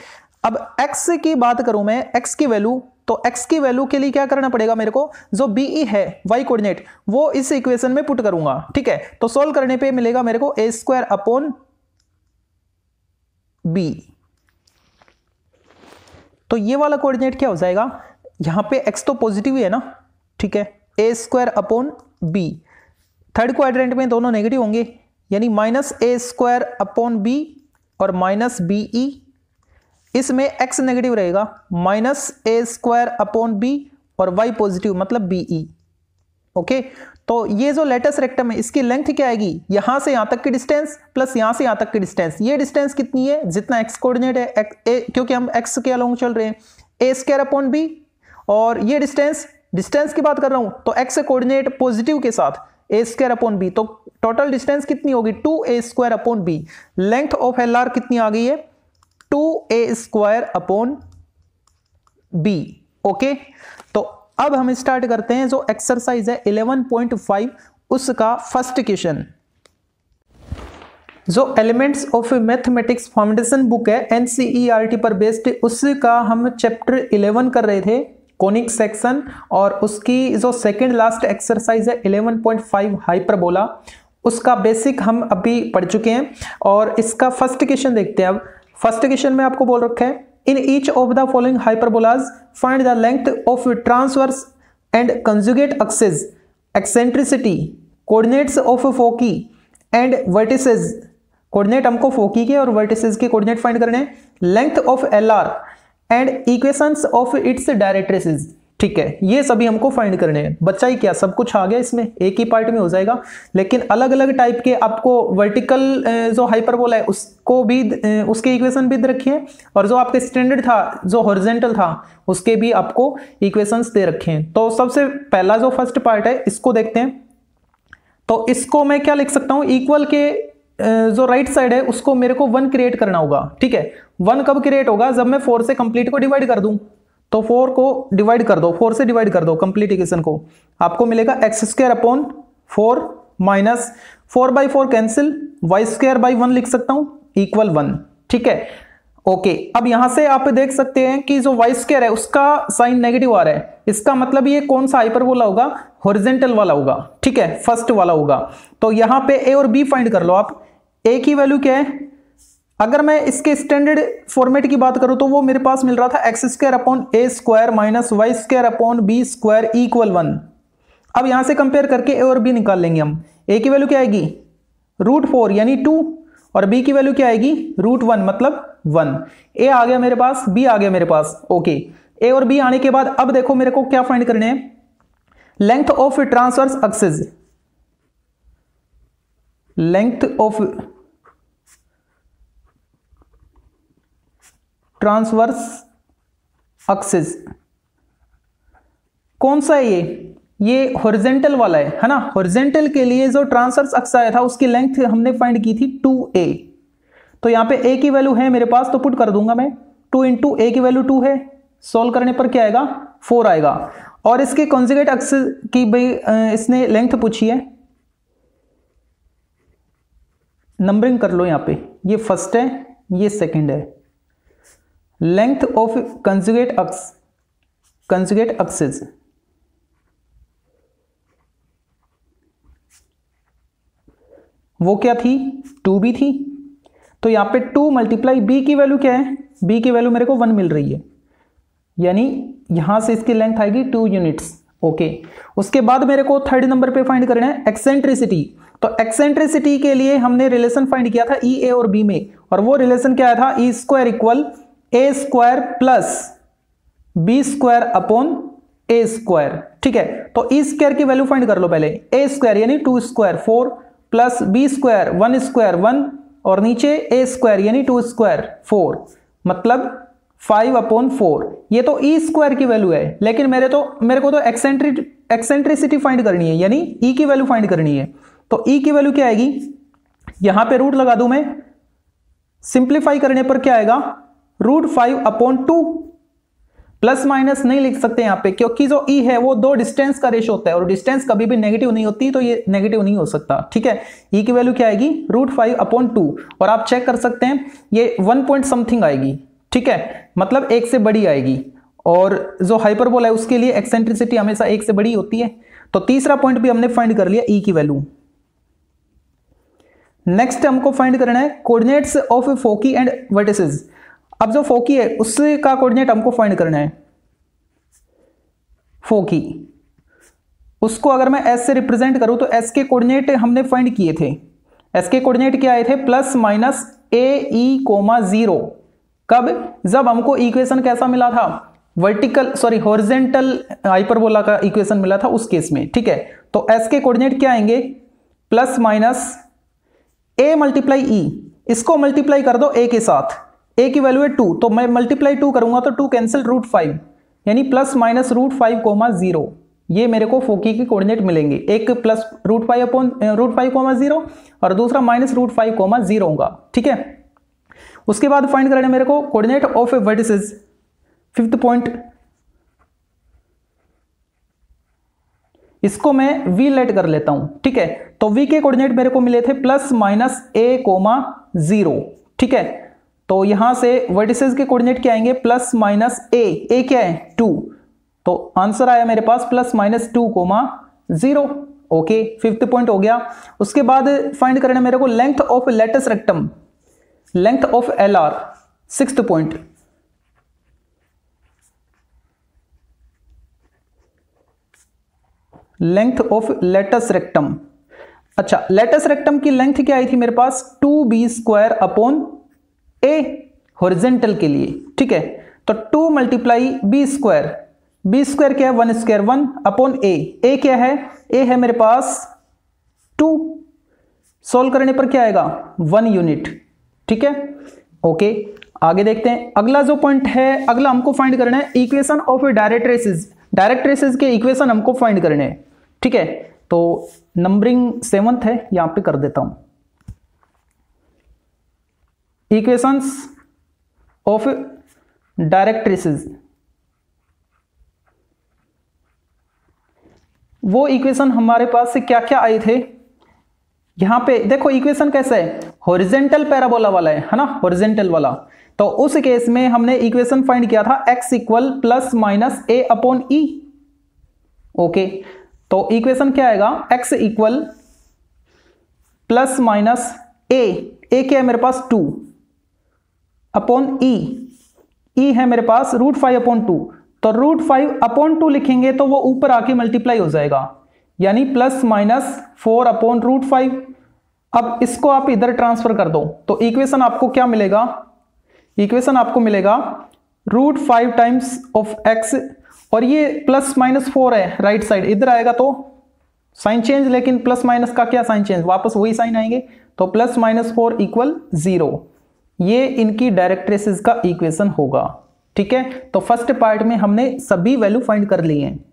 A: अब एक्स की बात करूँ मैं एक्स की वैल्यू तो x की वैल्यू के लिए क्या करना पड़ेगा मेरे को? जो बी ई है, y कोऑर्डिनेट वो इस इक्वेशन में पुट करूँगा, ठीक है? तो सोल्व करने पे मिलेगा मेरे को ए स्क्वायर अपॉन बी तो ये वाला कोऑर्डिनेट क्या हो जाएगा? यहाँ पे x तो पॉजिटिव ही है ना, ठीक है? A square upon b third quadrant में दोनों नेगेटिव होंगे, यानी minus a square upon b और माइनस बी ई इसमें x नेगेटिव रहेगा minus a square upon b और वाई पॉजिटिव मतलब बीई ओके तो ये जो लेटेस्ट रेक्टम है इसकी लेंथ क्या आएगी? यहाँ से यहाँ तक की डिस्टेंस प्लस यहाँ से यहाँ तक की डिस्टेंस ये डिस्टेंस कितनी है? जितना एक्स कोऑर्डिनेट है एक, ए, क्योंकि हम एक्स के अलोंग चल रहे हैं। ए स्क्वायर अपॉन बी और ये डिस्टेंस डिस्टेंस की बात कर रहा हूँ तो एक्स कोऑर्डिनेट पॉजिटिव के साथ ए स्क्वायर अपॉन बी तो टोटल डिस्टेंस कितनी होगी? Two a square upon b length of L R कितनी आ गई है? Two a square upon b, okay? तो अब हम स्टार्ट करते हैं, जो एक्सरसाइज है 11.5 उसका फ़र्स्ट क्वेश्चन जो elements of mathematics foundation book है एनसीईआरटी पर बेस्ड उसका हम चैप्टर 11 कर रहे थे कॉनिक सेक्शन और उसकी जो सेकंड लास्ट एक्सरसाइज है 11.5 हाइपरबोला उसका बेसिक हम अभी पढ़ चुके हैं, और इसका फ़र्स्ट क्वेश्चन देखते हैं अब। फ़र्स्ट क्वेश्चन में आपको बोल रखा है in each of the following hyperbolas find the length of transverse and conjugate axes eccentricity coordinates of foci and vertices coordinate हमको फोकी के और वर्टिसेस के कोऑर्डिनेट फाइंड करने हैं। Length of L R and equations of its directrices ठीक है, ये सभी हमको फाइंड करने हैं। बच्चा ही क्या, सब कुछ आ गया इसमें? एक ही पार्ट में हो जाएगा। लेकिन अलग अलग टाइप के आपको वर्टिकल जो हाइपरबोला है, उसको भी उसके इक्वेशन भी दे रखे हैं। और जो आपके स्टैंडर्ड था, जो हॉरिजेंटल था, उसके भी आपको इक्वेशंस दे रखे हैं। तो सबसे पहला जो फ़र्स्ट पार्ट है, इसको देखते हैं। तो इसको मैं क्या लिख सकता हूँ? इक्वल के जो राइट right साइड है, उसको मेरे को वन क्रिएट करना होगा। ठीक है? वन कब क्रिएट होगा? जब मैं फोर से कंप्लीट को डिवाइड कर दूँ। तो फोर को डिवाइड कर दो, फोर से डिवाइड कर दो कंप्लीट इक्वेशन को। आपको मिलेगा x square upon four minus four by four cancel y square by one लिख सकता हूँ इक्वल वन ठीक है? ओके अब यहाँ से आप देख सकते हैं कि जो वाई स्क्र है, उसका साइन नेगेटिव आ रहा है। इसका मतलब ये कौन सा हाइपरबोला होगा? हॉरिजेंटल वाला होगा। ठीक है? फ़र्स्ट वाला होगा। तो यहाँ पे ए और बी फाइंड कर लो आप। ए की वैल्यू क्या है? अगर मैं इसके स्टैंडर्ड फॉर्मेट की बात करूँ तो वो मेरे पास मिल रहा था x square upon a square minus y square upon b square equal one अब यहाँ से कंपेयर करके ए और बी निकाल लेंगे हम। ए की वैल्यू क्या आएगी? रूट फोर यानी टू और बी की वैल्यू क्या आएगी? रूट वन मतलब वन ए आ गया मेरे पास बी आ गया मेरे पास. ओके ए और बी आने के बाद, अब देखो मेरे को क्या फाइंड करने हैं। Length of transverse axis length of transverse axis कौन सा है ये? ये हॉरिजेंटल वाला है है ना? हॉरिजेंटल के लिए जो ट्रांसवर्स अक्स आया था, उसकी लेंथ हमने फाइंड की थी टू ए तो यहाँ पे ए की वैल्यू है मेरे पास तो पुट कर दूँगा मैं। टू इंटू ए की वैल्यू टू है। सॉल्व करने पर क्या आएगा? फोर आएगा। और इसके कॉन्जिगेट अक्स की भाई इसने लेंथ पूछी है। नंबरिंग कर लो यहाँ पे। ये फ़र्स्ट है, ये सेकंड है। Length of conjugate axis conjugate axes वो क्या थी? टू बी थी। तो यहाँ पे टू मल्टीप्लाई बी की वैल्यू क्या है? बी की वैल्यू मेरे को वन मिल रही है। यानी यहाँ से इसकी लेंथ आएगी टू यूनिट्स ओके उसके बाद मेरे को थर्ड नंबर पे फाइंड करना है एक्सेंट्रिसिटी तो एक्सेंट्रिसिटी के लिए हमने रिलेशन फाइंड किया था ई e, ए और बी में। और वो रिलेशन क्या था? E square equal a square plus b square upon a square ठीक है? तो ई स्क्वायर की वैल्यू फाइंड कर लो पहले। ए स्क्वायर यानी two square four plus b square one square one और नीचे ए स्क्वायर यानी टू स्क्वायर फोर मतलब फाइव अपॉन फोर ये तो ई स्क्वायर की वैल्यू है। लेकिन मेरे तो मेरे को तो एक्सेंट्री एक्सेंट्रिसिटी फाइंड करनी है। यानी ई की वैल्यू फाइंड करनी है। तो ई की वैल्यू क्या आएगी? यहाँ पे रूट लगा दूँ मैं। सिंप्लीफाई करने पर क्या आएगा? Root five upon two plus minus नहीं लिख सकते यहाँ पे, क्योंकि जो ई e है वो दो डिस्टेंस का रेशो होता है, और डिस्टेंस कभी भी नेगेटिव नहीं होती तो ये नेगेटिव नहीं हो सकता, ठीक है? ई e की वैल्यू क्या आएगी? रूट फाइव अपॉन टू और आप चेक कर सकते हैं, ये वन पॉइंट समथिंग आएगी, ठीक है? मतलब एक से बड़ी आएगी, और जो हाइपरबोल है उसके लिए एक्सेंट्रिसिटी हमेशा एक से बड़ी होती है तो तीसरा पॉइंट भी हमने फाइंड कर लिया ई e की वैल्यू नेक्स्ट हमको फाइंड करना है coordinates of foci and vertices अब जो फोकी है उसका कोऑर्डिनेट हमको फाइंड करना है। फोकी। उसको अगर मैं एस से रिप्रेजेंट करूँ तो एस के कोऑर्डिनेट हमने फाइंड किए थे। एस के कोऑर्डिनेट क्या आए थे? Plus minus a e comma zero कब? जब हमको इक्वेशन कैसा मिला था? वर्टिकल सॉरी हॉरिजेंटल हाइपरबोला का इक्वेशन मिला था उस केस में, ठीक है? तो एस के कोऑर्डिनेट क्या आएँगे? Plus minus a multiply e इसको मल्टीप्लाई कर दो ए के साथ। ए की वैल्यू है टू तो मैं मल्टीप्लाई टू करूँगा तो टू कैंसिल रूट फाइव यानी plus minus root five comma zero ये मेरे को फोकी के कोऑर्डिनेट मिलेंगे. एक plus root five upon root five comma zero और दूसरा minus root five comma zero होगा. ठीक है? उसके बाद फाइंड करना मेरे को coordinate of a vertices fifth point इसको मैं वी लेट कर लेता हूँ. ठीक है? तो वी के कोऑर्डिनेट मेरे को मिले थे plus minus a comma zero ठीक है? तो यहाँ से वर्टिसेस के कोऑर्डिनेट क्या आएँगे? प्लस माइनस ए ए क्या है? टू तो आंसर आया मेरे पास plus minus two comma zero okay fifth point हो गया. उसके बाद फाइंड करना मेरे को length of latest rectum length of L R six point length of latus rectum अच्छा लेटस रेक्टम की लेंथ क्या आई थी मेरे पास? Two b square upon a horizontal के लिए, ठीक है? तो two multiply b square b square क्या है? One square one upon a a क्या है? ए है मेरे पास टू सोल्व करने पर क्या आएगा? वन यूनिट ठीक है? ओके आगे देखते हैं। अगला जो पॉइंट है, अगला हमको फाइंड करना है equation of directrices directrices के इक्वेशन हमको फाइंड करने हैं। ठीक है? तो नंबरिंग सेवंथ है, यहाँ पे कर देता हूँ। इक्वेशंस ऑफ़ डायरेक्ट रेसेस वो इक्वेशन हमारे पास से क्या क्या आए थे? यहाँ पे देखो इक्वेशन कैसे है? हॉरिजेंटल पैराबोला वाला है है ना? हॉरिजेंटल वाला। तो उस केस में हमने इक्वेशन फाइंड किया था x equal plus minus a upon e okay तो इक्वेशन क्या आएगा? x equal plus minus a a क्या है मेरे पास? टू अपॉन ई ई है मेरे पास रूट फाइव अपॉन टू तो रूट फाइव अपॉन टू लिखेंगे तो वो ऊपर आके मल्टीप्लाई हो जाएगा। यानी plus minus four upon root five अब इसको आप इधर ट्रांसफ़र कर दो। तो इक्वेशन आपको क्या मिलेगा? इक्वेशन आपको मिलेगा root five times of x और ये प्लस माइनस फोर है राइट साइड इधर आएगा तो साइन चेंज लेकिन प्लस माइनस का क्या साइन चेंज वापस वही साइन आएँगे। तो plus minus four equal zero ये इनकी डायरेक्ट्रेसिस का इक्वेशन होगा। ठीक है? तो फ़र्स्ट पार्ट में हमने सभी वैल्यू फाइंड कर लिए हैं।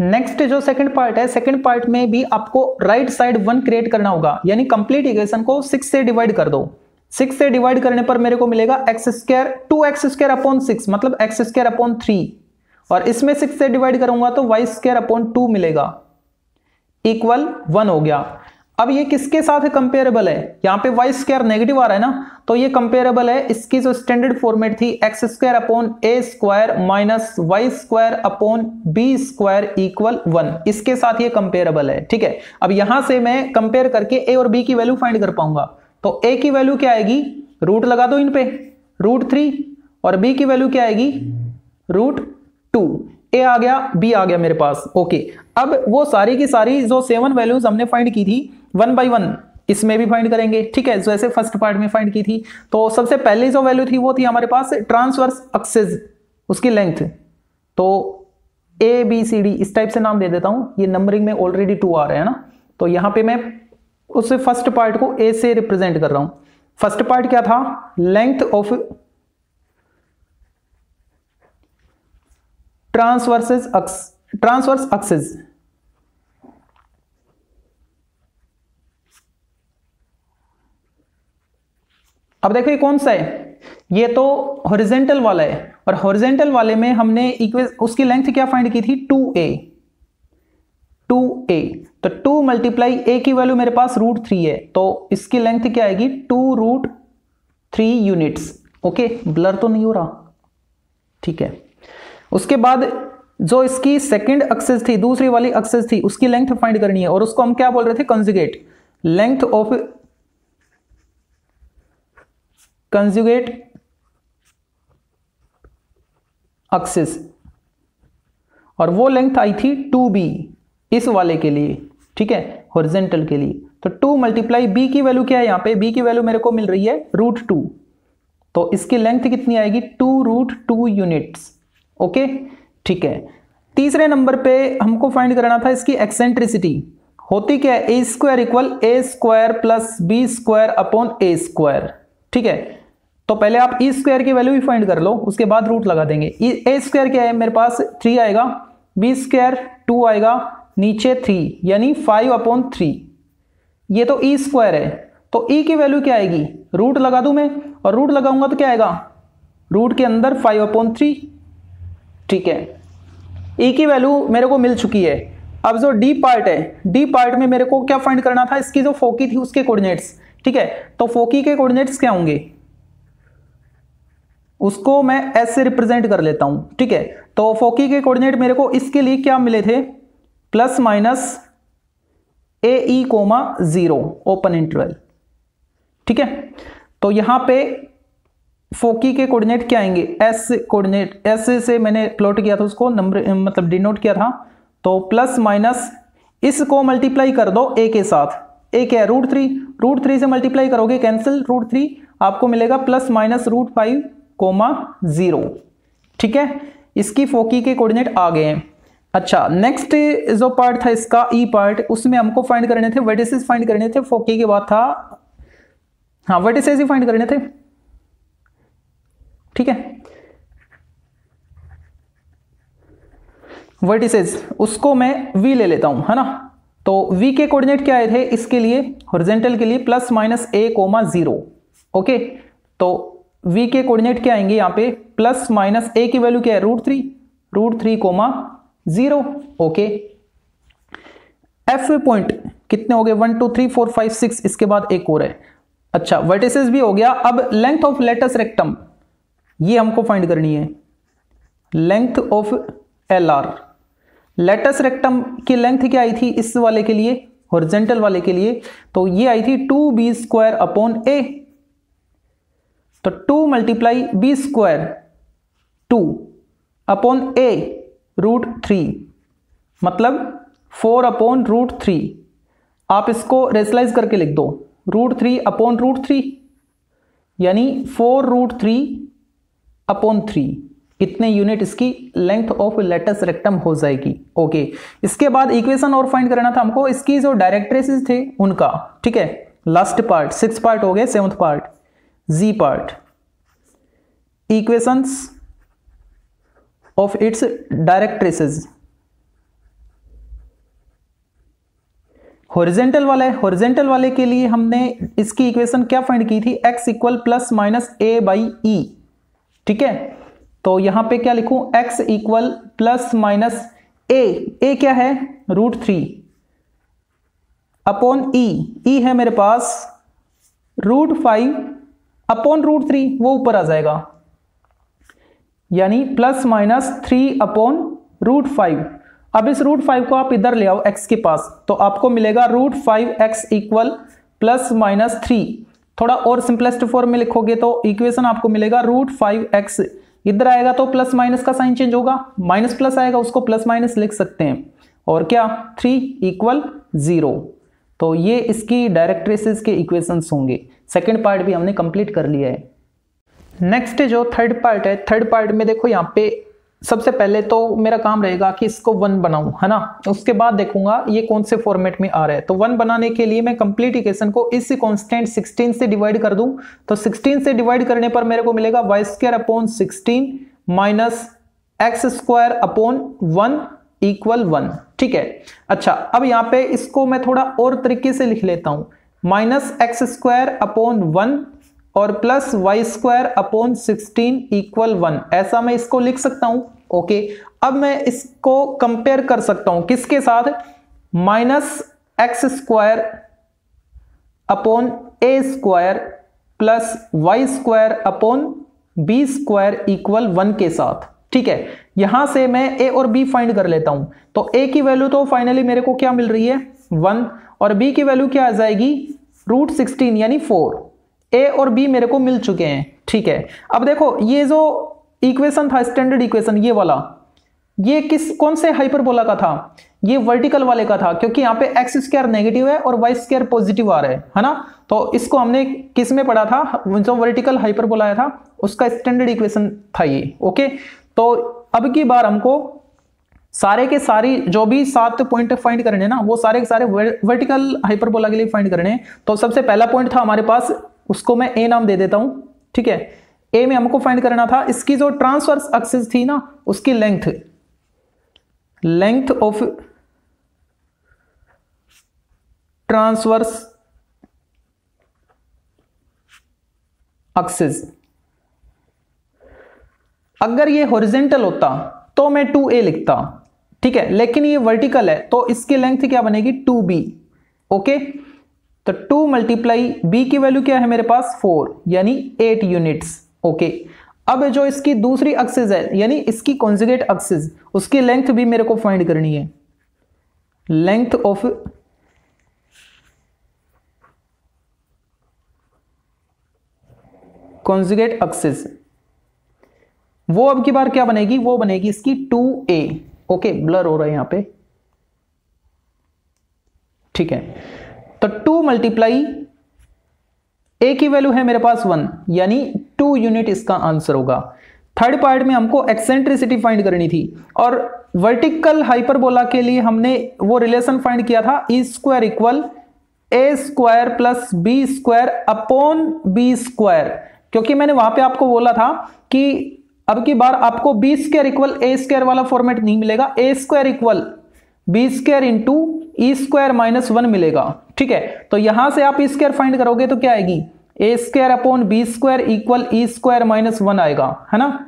A: नेक्स्ट जो सेकंड पार्ट है सेकंड पार्ट में भी आपको राइट साइड वन क्रिएट करना होगा। यानी कंप्लीट इक्वेशन को सिक्स से डिवाइड कर दो। सिक्स से डिवाइड करने पर मेरे को मिलेगा x square two x square upon six मतलब एक्स स्क्र अपॉन थ्री और इसमें सिक्स से डिवाइड करूँगा तो वाई स्क्र अपॉन टू मिलेगा। इक्वल वन हो गया। अब ये किसके साथ कंपेरेबल है? यहाँ पे वाई स्क्वायर नेगेटिव आ रहा है ना तो ये कंपेरेबल है। इसकी जो स्टैंडर्ड फॉर्मेट थी x square upon a square minus y square upon b square equal one इसके साथ ये कंपेरेबल है, ठीक है? अब यहाँ से मैं कंपेयर करके ए और बी की वैल्यू फाइंड कर पाऊँगा। तो ए की वैल्यू क्या आएगी? रूट लगा दो इन पे। रूट थ्री और बी की वैल्यू क्या आएगी? रूट टू ए आ गया बी आ गया मेरे पास। ओके अब वो सारी की सारी जो सेवन वैल्यूज़ हमने फाइंड की थी वन बाई वन इसमें भी फाइंड करेंगे। ठीक है जैसे फ़र्स्ट पार्ट में फाइंड की थी तो सबसे पहले जो वैल्यू थी वो थी हमारे पास ट्रांसवर्स एक्सेस उसकी लेंथ तो ए बी सी डी इस टाइप से नाम दे देता हूँ। ये नंबरिंग में ऑलरेडी टू आ रहे हैं ना? तो यहाँ पे मैं उस फ़र्स्ट पार्ट को ए से रिप्रेजेंट कर रहा हूँ। फ़र्स्ट पार्ट क्या था? Length of transverses transverse axis अब देखो ये कौन सा है? ये तो हॉरिजेंटल वाला है। और हॉरिजेंटल वाले में हमने इक्वेशन उसकी लेंथ क्या फाइंड की थी? टू ए टू ए तो टू मल्टीप्लाई ए की वैल्यू मेरे पास रूट थ्री है। तो इसकी लेंथ क्या आएगी? Two root three units okay blur तो नहीं हो रहा। ठीक है। उसके बाद जो इसकी सेकंड एक्सेस थी, दूसरी वाली एक्सेस थी, उसकी लेंथ फाइंड करनी है। और उसको हम क्या बोल रहे थे? Conjugate length of conjugate axis और वो लेंथ आई थी टू बी इस वाले के लिए, ठीक है? हॉरिजेंटल के लिए। तो टू मल्टीप्लाई बी की वैल्यू क्या है यहाँ पे? बी की वैल्यू मेरे को मिल रही है रूट टू तो इसकी लेंथ कितनी आएगी? Two root two units okay ठीक है। तीसरे नंबर पे हमको फाइंड करना था इसकी एक्सेंट्रिसिटी होती क्या है? A square equal a square plus b square upon a square ठीक है? तो पहले आप ई स्क्वायर की वैल्यू भी फाइंड कर लो, उसके बाद रूट लगा देंगे। ए स्क्वायर क्या है? मेरे पास थ्री आएगा बी स्क्वायर टू आएगा, नीचे थ्री यानी फाइव अपॉन थ्री ये तो ई स्क्वायर है। तो ई की वैल्यू क्या आएगी? रूट लगा दूँ मैं, और रूट लगाऊँगा तो क्या आएगा? रूट के अंदर फाइव अपॉन थ्री ठीक है। ई की वैल्यू मेरे को मिल चुकी है। अब जो डी पार्ट है डी पार्ट में मेरे को क्या फाइंड करना था? इसकी जो फोकी थी, उसके कोऑर्डिनेट्स ठीक है? तो फोकी के कोऑर्डिनेट्स क्या होंगे? उसको मैं एस से रिप्रेजेंट कर लेता हूँ, ठीक है? तो फोकी के कोऑर्डिनेट मेरे को इसके लिए क्या मिले थे? Plus minus a e comma zero open interval ठीक है? तो यहाँ पे फोकी के कोऑर्डिनेट क्या आएँगे? एस कोऑर्डिनेट एस से मैंने प्लॉट किया था उसको नंबर मतलब डिनोट किया था तो प्लस माइनस इसको मल्टीप्लाई कर दो ए के साथ। ए क्या रूट थ्री रूट थ्री से मल्टीप्लाई करोगे कैंसिल रूट थ्री आपको मिलेगा plus minus root five comma zero. ठीक है? इसकी फोकी के कोऑर्डिनेट आ गए हैं। अच्छा नेक्स्ट जो पार्ट था इसका, ई e पार्ट, उसमें हमको फाइंड करने थे वर्टिसेस फाइंड करने थे? फोकी के बाद था हाँ वर्टिसेस ही फाइंड करने थे? ठीक है? वर्टिसेस उसको मैं वी ले लेता हूँ, है ना? तो वी के कोऑर्डिनेट क्या आए थे? इसके लिए हॉरिजेंटल के लिए plus minus a comma zero okay तो v के कोऑर्डिनेट क्या आएँगे यहाँ पे? प्लस माइनस ए की वैल्यू क्या है? Root three root three comma zero okay f point कितने हो गए? One two three four five six इसके बाद एक और है। अच्छा वर्टिसेस भी हो गया। अब लेंथ ऑफ़ लेटस रेक्टम ये हमको फाइंड करनी है। Length of L R latus rectum की लेंथ क्या आई थी? इस वाले के लिए हॉरिजेंटल वाले के लिए. तो ये आई थी two b square upon a तो two multiply b square two upon a root three मतलब फोर अपॉन रूट थ्री। आप इसको रेसलाइज करके लिख दो। Root three upon root three, यानी four root three upon three. इतने यूनिट इसकी लेंथ ऑफ़ लेटस रेक्टम हो जाएगी। ओके इसके बाद इक्वेशन और फाइंड करना था हमको। इसकी जो डायरेक्ट्रेसिस थे, उनका, ठीक है? लास्ट पार्ट सिक्स पार्ट हो गए seventh part g part equations of its directrices horizontal वाला है। हॉरिजेंटल वाले के लिए हमने इसकी इक्वेशन क्या फाइंड की थी? X equal plus minus a by e ठीक है? तो यहाँ पे क्या लिखूं? X equal plus minus a a क्या है? Root three upon e e है मेरे पास root five upon root three वो ऊपर आ जाएगा। यानी plus minus three upon root five अब इस रूट फाइव को आप इधर ले आओ एक्स के पास। तो आपको मिलेगा root five x equal plus minus three थोड़ा और सिंपलेस्ट फॉर्म में लिखोगे तो इक्वेशन आपको मिलेगा रूट फाइव एक्स इधर आएगा तो प्लस माइनस का साइन चेंज होगा। माइनस प्लस आएगा, उसको प्लस माइनस लिख सकते हैं। और क्या? थ्री इक्वल ज़ीरो तो ये इसकी डायरेक्ट्रेसिस के इक्वेशंस होंगे। सेकेंड पार्ट भी हमने कंप्लीट कर लिया है। नेक्स्ट जो थर्ड पार्ट है थर्ड पार्ट में देखो यहाँ पे सबसे पहले तो मेरा काम रहेगा कि इसको वन बनाऊँ, है ना? उसके बाद देखूँगा ये कौन से फॉर्मेट में आ रहा है। तो वन बनाने के लिए मैं कंप्लीट इक्वेशन को इस कांस्टेंट 16 से डिवाइड कर दूँ। तो 16 से डिवाइड करने पर मेरे को मिलेगा y square upon sixteen minus x square upon one equal one ठीक है? अच्छा अब यहाँ पे इसको मैं थोड़ा और तरीके से लिख लेता हूँ। Minus x square upon one और plus y square upon sixteen equal one. ऐसा मैं इसको लिख सकता हूँ। ओके, अब मैं इसको कंपेयर कर सकता हूँ। किसके साथ? Minus x square upon a square plus y square upon b square equal one के साथ। ठीक है, यहाँ से मैं ए और बी फाइंड कर लेता हूँ। तो ए की वैल्यू तो फाइनली मेरे को क्या मिल रही है? वन। और बी की वैल्यू क्या आ जाएगी? रूट सिक्सटीन यानी फोर ए और बी मेरे को मिल चुके हैं, ठीक है? अब देखो, ये जो इक्वेशन था स्टैंडर्ड इक्वेशन ये वाला, ये किस, कौन से हाइपरबोला का था? ये वर्टिकल वाले का था, क्योंकि यहाँ पे एक्स स्क्र नेगेटिव है और वाई स्क्र पॉजिटिव आ रहा है है ना? तो इसको हमने किसमें पढ़ा था? जो वर्टिकल हाइपरबोला आया था, उसका स्टैंडर्ड इक्वेशन था ये ओके तो अब की बार हमको सारे के सारी जो भी सात पॉइंट फाइंड करने ना, वो सारे के सारे वर्टिकल हाइपरबोला के लिए फाइंड करने तो सबसे पहला पॉइंट था हमारे पास, उसको मैं ए नाम दे देता हूँ, ठीक है? ए में हमको फाइंड करना था। इसकी जो ट्रांसवर्स एक्सिस थी ना, उसकी length length of transverse axis अगर ये हॉरिजेंटल होता तो मैं टू ए लिखता। ठीक है, लेकिन ये वर्टिकल है तो इसकी लेंथ क्या बनेगी? टू बी ओके तो टू मल्टीप्लाई बी की वैल्यू क्या है मेरे पास? फोर यानी एट यूनिट्स ओके अब जो इसकी दूसरी एक्सिस है, यानी इसकी कॉन्जुगेट एक्सिस उसकी लेंथ भी मेरे को फाइंड करनी है। लेंथ ऑफ़ कॉन्जुगेट एक्सिस वो अब की बार क्या बनेगी? वो बनेगी इसकी टू ए ओके, ब्लर हो रहा है यहाँ पे। ठीक है। तो टू मल्टीप्लाई ए की वैल्यू है मेरे पास वन, यानी टू यूनिट इसका आंसर होगा। थर्ड पार्ट में हमको एक्सेंट्रिसिटी फाइंड करनी थी, और वर्टिकल हाइपरबोला के लिए हमने वो रिलेशन फाइंड किया था, e square equal a square plus b square upon b square. क्योंकि मैंने वहाँ पे आपको बोला था कि अब की बार आपको b square equal a square वाला फॉर्मेट नहीं मिलेगा। A square equal b square into e square minus one मिलेगा। ठीक है? तो यहाँ से आप स्क्वायर फाइंड करोगे तो क्या आएगी? A square upon b square equal e square minus one आएगा। है ना?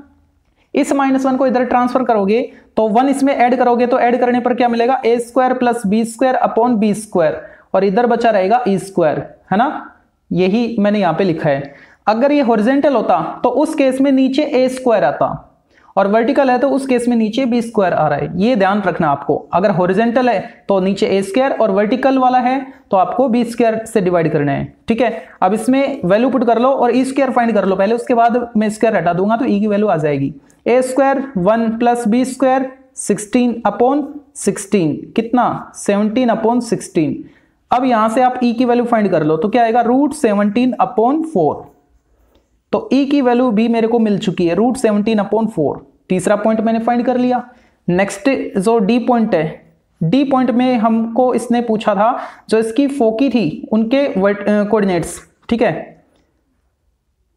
A: इस माइनस वन को इधर ट्रांसफ़र करोगे तो वन इसमें ऐड करोगे तो ऐड करने पर क्या मिलेगा? A square plus b square upon b square और इधर बचा रहेगा ई स्क्वायर है ना? यही मैंने यहाँ पे लिखा है। अगर ये हॉरिजेंटल होता तो उस केस में नीचे ए स्क्वायर आता। और वर्टिकल है तो उस केस में नीचे बी स्क्वायर आ रहा है। ये ध्यान रखना आपको। अगर हॉरिजेंटल है तो नीचे ए स्क्वायर और वर्टिकल वाला है तो आपको बी स्क्वायर से डिवाइड करना है। ठीक है? अब इसमें वैल्यू पुट कर लो और ई स्क्वायर फाइंड कर लो। पहले उसके बाद मैं स्क्वायर हटा दूँगा तो ई e की वैल्यू आ जाएगी। A square one plus B square sixteen upon sixteen कितना? सेवनटीन अपॉन सिक्सटीन अब यहाँ से आप ई e की वैल्यू फाइंड कर लो तो क्या आएगा? रूट सेवनटीन अपॉन फोर तो e की वैल्यू भी मेरे को मिल चुकी है रूट सेवनटीन अपॉन फोर तीसरा पॉइंट मैंने फाइंड कर लिया. नेक्स्ट जो डी पॉइंट है डी पॉइंट में हमको इसने पूछा था, जो इसकी फोकी थी, उनके कोऑर्डिनेट्स ठीक है?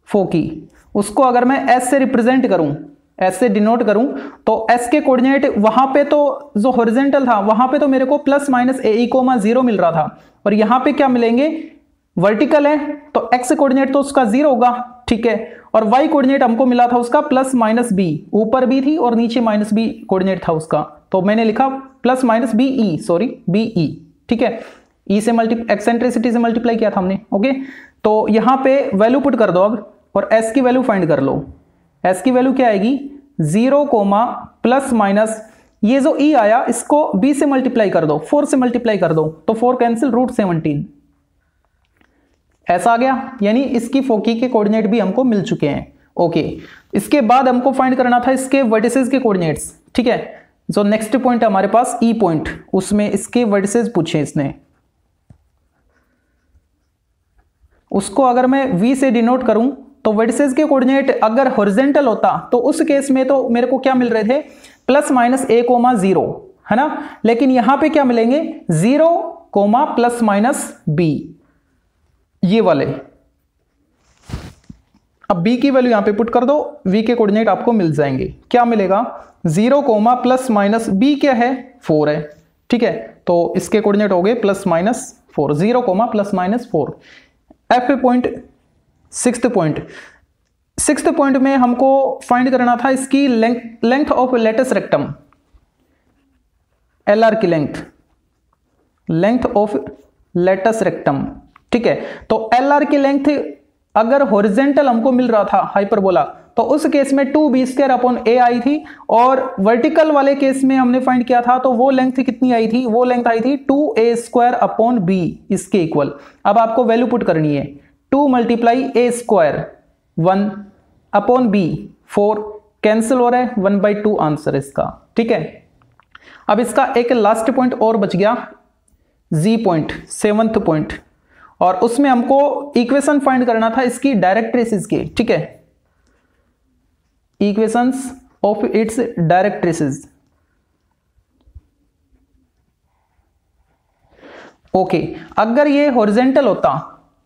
A: फोकी उसको अगर मैं एस से रिप्रेजेंट करूँ एस से डिनोट करूँ तो एस के कोऑर्डिनेट वहाँ पे तो जो हॉरिजेंटल था, वहाँ पे तो मेरे को plus minus a comma zero मिल रहा था. और यहाँ पे क्या मिलेंगे? वर्टिकल है तो एक्स कोऑर्डिनेट तो उसका ज़ीरो होगा. ठीक है? और वाई कोऑर्डिनेट हमको मिला था उसका प्लस माइनस बी ऊपर भी थी और नीचे माइनस बी कोऑर्डिनेट था उसका। तो मैंने लिखा plus minus b e sorry b e ठीक है? ई e से मल्टी एक्सेंट्रिसिटी से मल्टीप्लाई किया था हमने ओके तो यहाँ पे वैल्यू पुट कर दो अब और एस की वैल्यू फाइंड कर लो। एस की वैल्यू क्या आएगी? ज़ीरो कोमा प्लस माइनस ये जो ई e आया, इसको बी से मल्टीप्लाई कर दो फोर से मल्टीप्लाई कर दो तो फोर कैंसिल रूट सेवनटीन ऐसा आ गया। यानी इसकी फोकी के कोऑर्डिनेट भी हमको मिल चुके हैं। ओके इसके बाद हमको फाइंड करना था इसके वर्टिसेस के कोऑर्डिनेट्स ठीक है? जो नेक्स्ट पॉइंट है हमारे पास ई e पॉइंट उसमें इसके वर्टिसेस पूछे इसने। उसको अगर मैं वी से डिनोट करूँ तो वर्टिसेस के कोऑर्डिनेट अगर हॉरिजेंटल होता तो उस केस में तो मेरे को क्या मिल रहे थे? Plus minus a comma zero है ना? लेकिन यहाँ पे क्या मिलेंगे? Zero comma plus minus b ये वाले। अब b की वैल्यू यहाँ पे पुट कर दो, v के कोऑर्डिनेट आपको मिल जाएँगे। क्या मिलेगा? Zero comma plus minus b क्या है? फोर है। ठीक है? तो इसके कोऑर्डिनेट हो गए plus minus four zero comma plus minus four F point six point six point में हमको फाइंड करना था इसकी length of latus rectum L R की length length of latus rectum ठीक है? तो एल आर की लेंथ अगर होरिजेंटल हमको मिल रहा था हाइपरबोला तो उस केस में two b square upon a आई थी और वर्टिकल वाले केस में हमने फाइंड किया था तो वो लेंथ कितनी आई थी? वो लेंथ आई थी two a square upon b इसके इक्वल अब आपको वैल्यू पुट करनी है। Two multiply a square one upon b four cancel हो रहा है वन बाई टू आंसर इसका। ठीक है? अब इसका एक लास्ट पॉइंट और बच गया जी पॉइंट सेवंथ पॉइंट और उसमें हमको इक्वेशन फाइंड करना था इसकी डायरेक्ट्रिसिस की, ठीक है? Equations of its directrices okay अगर ये हॉरिजेंटल होता,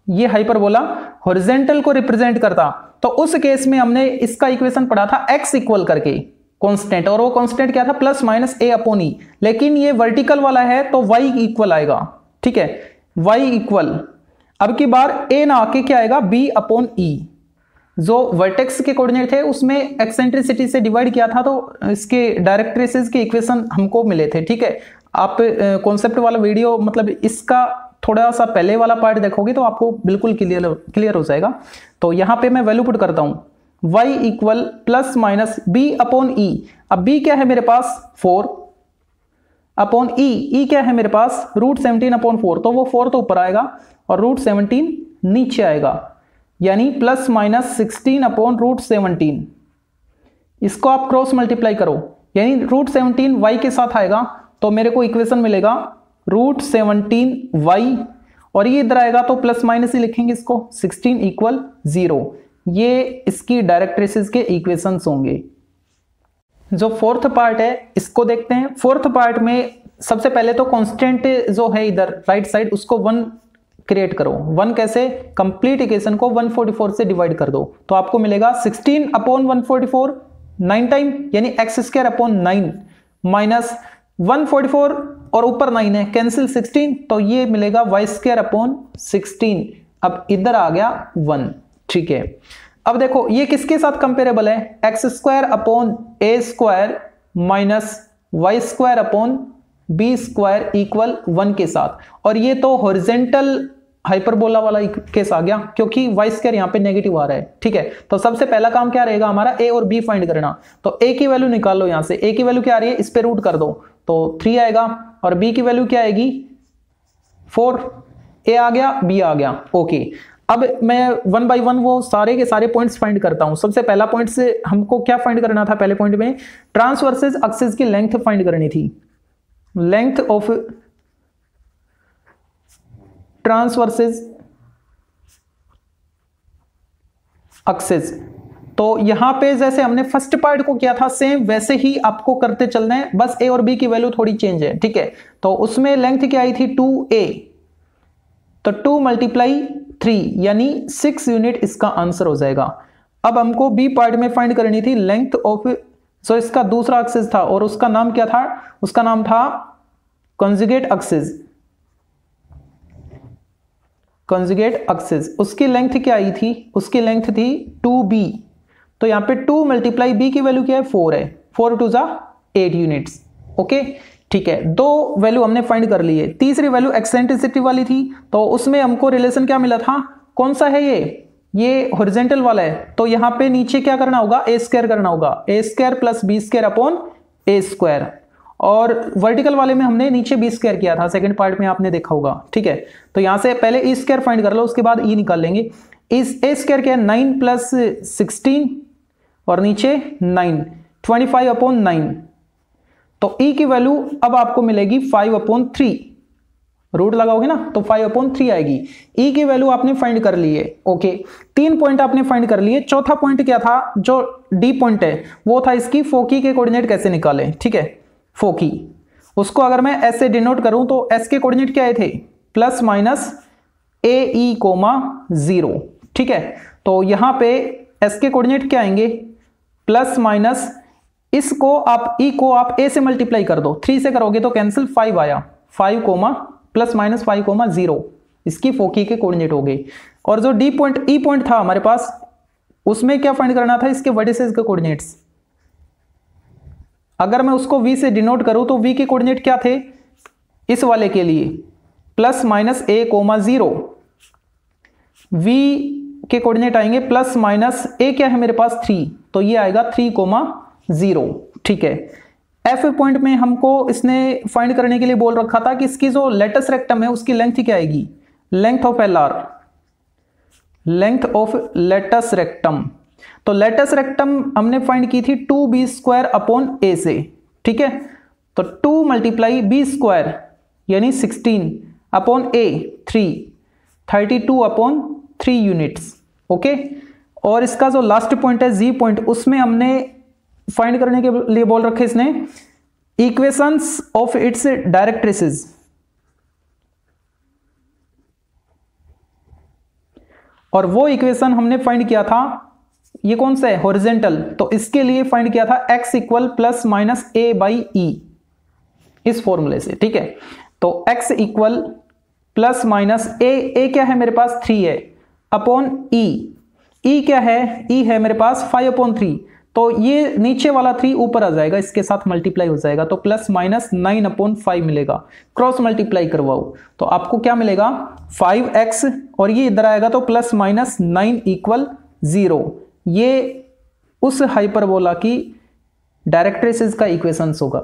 A: ये हाइपरबोला हॉरिजेंटल को रिप्रेजेंट करता तो उस केस में हमने इसका इक्वेशन पढ़ा था एक्स इक्वल करके। कांस्टेंट और वो कांस्टेंट क्या था? प्लस माइनस ए अपोनी लेकिन ये वर्टिकल वाला है तो वाई इक्वल आएगा, ठीक है? वाई इक्वल अब की बार ए ना आके क्या आएगा? बी अपॉन ई जो वर्टेक्स के कोऑर्डिनेट थे, उसमें एक्सेंट्रिसिटी से डिवाइड किया था तो इसके डायरेक्ट्रेसेस के इक्वेशन हमको मिले थे, ठीक है? आप कॉन्सेप्ट वाला वीडियो मतलब इसका थोड़ा सा पहले वाला पार्ट देखोगे तो आपको बिल्कुल क्लियर क्लियर हो जाएगा। तो यहाँ पे मैं वैल्यू पुट करता हूँ। y equal plus minus b upon e अब b क्या है मेरे पास? फोर अपॉन ई ई क्या है मेरे पास? रूट सेवनटीन अपॉन फोर तो वो फोर तो ऊपर आएगा और रूट सेवनटीन नीचे आएगा। यानी plus minus sixteen upon root seventeen इसको आप क्रॉस मल्टीप्लाई करो। यानी रूट सेवनटीन वाई के साथ आएगा तो मेरे को इक्वेशन मिलेगा रूट सेवनटीन वाई और ये इधर आएगा तो प्लस माइनस ही लिखेंगे इसको। सिक्सटीन इक्वल ज़ीरो ये इसकी डायरेक्ट्रेसिस के इक्वेशन होंगे। जो फोर्थ पार्ट है, इसको देखते हैं। फोर्थ पार्ट में सबसे पहले तो कांस्टेंट जो है इधर राइट साइड उसको वन क्रिएट करो। वन कैसे? कंप्लीट इक्वेशन को 144 से डिवाइड कर दो। तो आपको मिलेगा 16 अपॉन 144 नाइन टाइम यानी x square upon nine minus 144 और ऊपर नाइन है। कैंसिल 16 तो ये मिलेगा वाई स्क्र अपॉन सिक्सटीन अब इधर आ गया वन ठीक है। अब देखो, ये किसके साथ कंपेरेबल है? X square upon a square minus y square upon b square equal one के साथ। और ये तो हॉरिजेंटल हाइपरबोला वाला केस आ गया, क्योंकि वाई स्क्वायर यहाँ पे नेगेटिव आ रहा है, ठीक है? तो सबसे पहला काम क्या रहेगा? हमारा ए और बी फाइंड करना। तो ए की वैल्यू निकाल लो यहाँ से। ए की वैल्यू क्या आ रही है? इस पर रूट कर दो। तो थ्री आएगा, और बी की वैल्यू क्या आएगी? फोर ए आ गया बी आ गया। ओके अब मैं वन बाय वन वो सारे के सारे पॉइंट्स फाइंड करता हूँ। सबसे पहला पॉइंट से हमको क्या फाइंड करना था पहले पॉइंट में? ट्रांसवर्सेस एक्सिस की लेंथ फाइंड करनी थी। लेंथ ऑफ़ ट्रांसवर्सेस एक्सिस तो यहाँ पे जैसे हमने फ़र्स्ट पार्ट को किया था सेम वैसे ही आपको करते चलना है। बस ए और बी की वैल्यू थोड़ी चेंज है, ठीक है? तो उसमें लेंथ क्या आई थी? टू ए तो टू मल्टीप्लाई थ्री यानी सिक्स यूनिट इसका आंसर हो जाएगा। अब हमको बी पार्ट में फाइंड करनी थी लेंथ ऑफ़ सो इसका दूसरा एक्सिस था और उसका नाम क्या था? उसका नाम था कंजुगेट एक्सिस कंजुगेट एक्सिस उसकी लेंथ क्या आई थी? उसकी लेंथ थी टू बी तो यहाँ पे टू मल्टीप्लाई बी की वैल्यू क्या है? फोर है। फोर टू जा एट यूनिट्स ओके ठीक है, दो वैल्यू हमने फाइंड कर ली है। तीसरी वैल्यू एक्सेंट्रिसिटी वाली थी तो उसमें हमको रिलेशन क्या मिला था? कौन सा है ये? ये हॉरिजेंटल वाला है। तो यहाँ पे नीचे क्या करना होगा? ए स्क्वायर करना होगा। A square plus b square upon a square और वर्टिकल वाले में हमने नीचे बी स्क्वायर किया था। सेकंड पार्ट में आपने देखा होगा। ठीक है तो यहाँ से पहले ई स्क्वायर फाइंड कर लो, उसके बाद ई निकाल लेंगे। इस ए स्क्वायर क्या है? नाइन प्लस सिक्सटीन और नीचे nine twenty five upon nine तो ई की वैल्यू अब आपको मिलेगी फाइव अपॉन थ्री रूट लगाओगे ना तो फाइव अपॉन थ्री आएगी. ई की वैल्यू आपने फाइंड कर ली है ओके तीन पॉइंट आपने फाइंड कर लिए चौथा पॉइंट क्या था? जो डी पॉइंट है, वो था इसकी फोकी के कोऑर्डिनेट कैसे निकाले, ठीक है? फोकी उसको अगर मैं ऐसे डिनोट करूँ तो एस के कोऑर्डिनेट क्या आए थे? Plus minus a e comma zero ठीक है? तो यहाँ पे एस के कोऑर्डिनेट क्या आएँगे? प्लस माइनस इसको आप ई e को आप ए से मल्टीप्लाई कर दो। थ्री से करोगे तो कैंसिल फाइव आया। Five comma plus minus five comma zero इसकी फोकी के कोऑर्डिनेट हो गए और जो डी पॉइंट ई पॉइंट था हमारे पास, उसमें क्या फाइंड करना था? इसके वर्टिसेस के कोऑर्डिनेट्स अगर मैं उसको वी से डिनोट करूँ तो वी के कोऑर्डिनेट क्या थे? इस वाले के लिए। Plus minus a comma zero V के कोऑर्डिनेट आएँगे प्लस माइनस ए क्या है मेरे पास? थ्री तो ये आएगा थ्री कोमा ज़ीरो, ठीक है। एफ़ पॉइंट में हमको इसने फाइंड करने के लिए बोल रखा था कि इसकी जो लेटेस्ट रेक्टम है, उसकी लेंथ क्या आएगी? Length of L R length of latus rectum तो लेटेस्ट रेक्टम हमने फाइंड की थी two b square upon a से, ठीक है। तो टू मल्टीप्लाई बी स्क्वायर यानी sixteen upon a three thirty two upon three units okay और इसका जो लास्ट पॉइंट है जी पॉइंट उसमें हमने फाइंड करने के लिए बोल रखे इसने। इक्वेशंस ऑफ़ इट्स डायरेक्ट्रेसेस और वो इक्वेशन हमने फाइंड किया था, ये कौन सा है? हॉरिजेंटल तो इसके लिए फाइंड किया था x equal plus minus a by e इस फॉर्मूले से, ठीक है? तो x equal plus minus a a क्या है मेरे पास? थ्री है। अपॉन ई ई क्या है? ई e है मेरे पास फाइव अपॉन थ्री तो ये नीचे वाला थ्री ऊपर आ जाएगा, इसके साथ मल्टीप्लाई हो जाएगा तो plus minus nine upon five मिलेगा। क्रॉस मल्टीप्लाई करवाओ तो आपको क्या मिलेगा? फाइव एक्स और ये इधर आएगा तो plus minus nine equal zero ये उस हाइपरबोला की डायरेक्ट्रेसिस का इक्वेशंस होगा।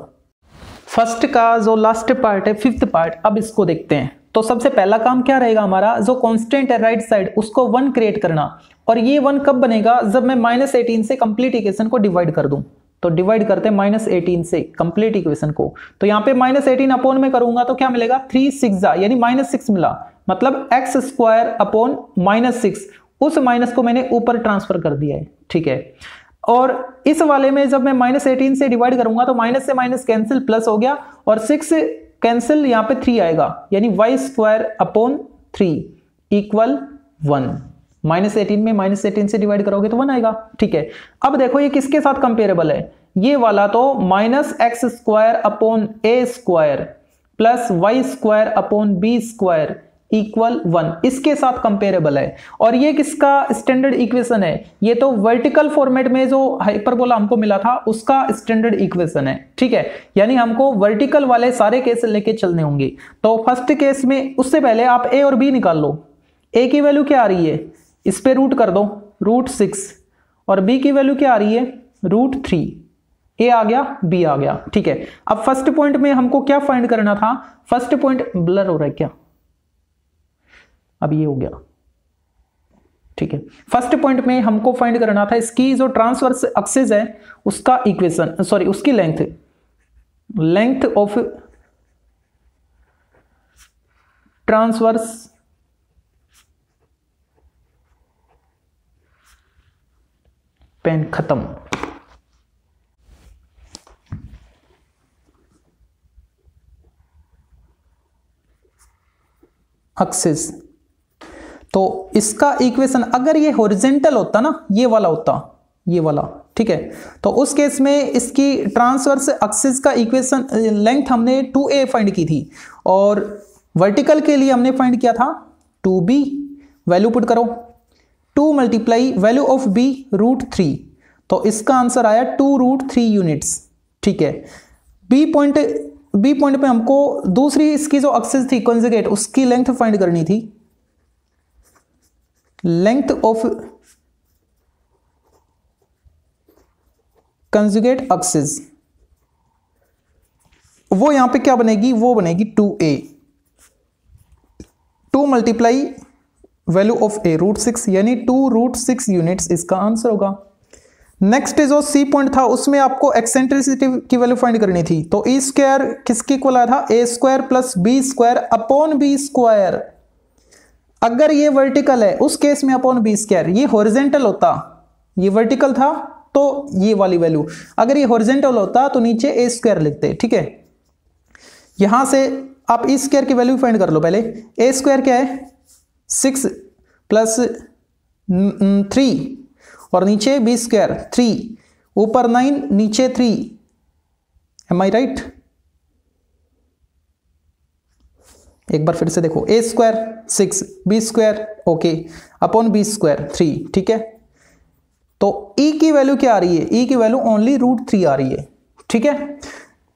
A: फ़र्स्ट का जो लास्ट पार्ट है फिफ्थ पार्ट अब इसको देखते हैं। तो सबसे पहला काम क्या रहेगा हमारा? जो कांस्टेंट है राइट साइड उसको वन क्रिएट करना। और ये वन कब बनेगा? जब मैं माइनस एटीन से कंप्लीट इक्वेशन को डिवाइड कर दूँ। तो डिवाइड करते हैं माइनस एटीन से कंप्लीट इक्वेशन को। तो यहाँ पे माइनस एटीन अपॉन में करूँगा तो क्या मिलेगा? थ्री सिक्स यानी माइनस सिक्स मिला। मतलब x square upon minus six उस माइनस को मैंने ऊपर ट्रांसफ़र कर दिया है, ठीक है? और इस वाले में जब मैं माइनस एटीन से डिवाइड करूँगा तो माइनस से माइनस कैंसिल प्लस हो गया और सिक्स कैंसिल यहाँ पे थ्री आएगा, यानी y square upon three equal one minus eighteen में माइनस एटीन से डिवाइड करोगे तो वन आएगा, ठीक है। अब देखो ये किसके साथ कंपेरेबल है? ये वाला तो minus x square upon a square plus y square upon b square equal one इसके साथ कंपेरेबल है। और ये किसका स्टैंडर्ड इक्वेशन है? ये तो वर्टिकल फॉर्मेट में जो हाइपरबोला हमको मिला था, उसका स्टैंडर्ड इक्वेशन है, ठीक है। यानी हमको वर्टिकल वाले सारे केस लेके चलने होंगे। तो फ़र्स्ट केस में उससे पहले आप ए और बी निकाल लो। ए की वैल्यू क्या आ रही है? इस पे रूट कर दो रूट सिक्स और बी की वैल्यू क्या आ रही है? रूट थ्री ए आ गया बी आ गया, ठीक है। अब फ़र्स्ट पॉइंट में हमको क्या फाइंड करना था? फ़र्स्ट पॉइंट ब्लर हो रहा है क्या? अब ये हो गया, ठीक है। फ़र्स्ट पॉइंट में हमको फाइंड करना था, इसकी जो ट्रांसवर्स एक्सिस है, उसका इक्वेशन सॉरी उसकी length length of transverse pen खत्म एक्सिस तो इसका इक्वेशन अगर ये होरिजेंटल होता ना, ये वाला होता, ये वाला, ठीक है? तो उस केस में इसकी ट्रांसवर्स एक्सिस का इक्वेशन लेंथ हमने टू ए फाइंड की थी और वर्टिकल के लिए हमने फाइंड किया था टू बी वैल्यू पुट करो। Two multiply value of b root three. तो इसका आंसर आया टू रूट थ्री यूनिट्स। ठीक है। बी पॉइंट बी पॉइंट पे हमको दूसरी इसकी जो एक्सिस थी कंजुगेट उसकी लेंथ फाइंड करनी थी। लेंथ ऑफ़ कंजुगेट एक्सिस वो यहाँ पे क्या बनेगी? वो बनेगी two a. Two multiply value of a root six, यानी टू रूट सिक्स यूनिट्स, इसका आंसर होगा। नेक्स्ट जो सी पॉइंट था, उसमें आपको एक्सेंट्रिसिटी की वैल्यू फाइंड करनी थी। तो ई स्क्वायर किसके इक्वल आया था? A square plus b square upon b square. अगर ये वर्टिकल है, उस केस में अपॉन बी स्क्वायर ये हॉरिजेंटल होता। ये वर्टिकल था तो ये वाली वैल्यू। अगर ये हॉरिजेंटल होता तो नीचे ए स्क्वायर लिखते, ठीक है? यहाँ से आप ई स्क्वायर की वैल्यू फाइंड कर लो पहले। ए स्क्वायर क्या है? Six plus three. और नीचे बी स्क्वायर, थ्री। ऊपर नाइन, नीचे थ्री। एम आई राइट एक बार फिर से देखो a square six b square okay upon b square three ठीक है? तो ई e की वैल्यू क्या आ रही है? ई e की वैल्यू ओनली रूट थ्री आ रही है, ठीक है?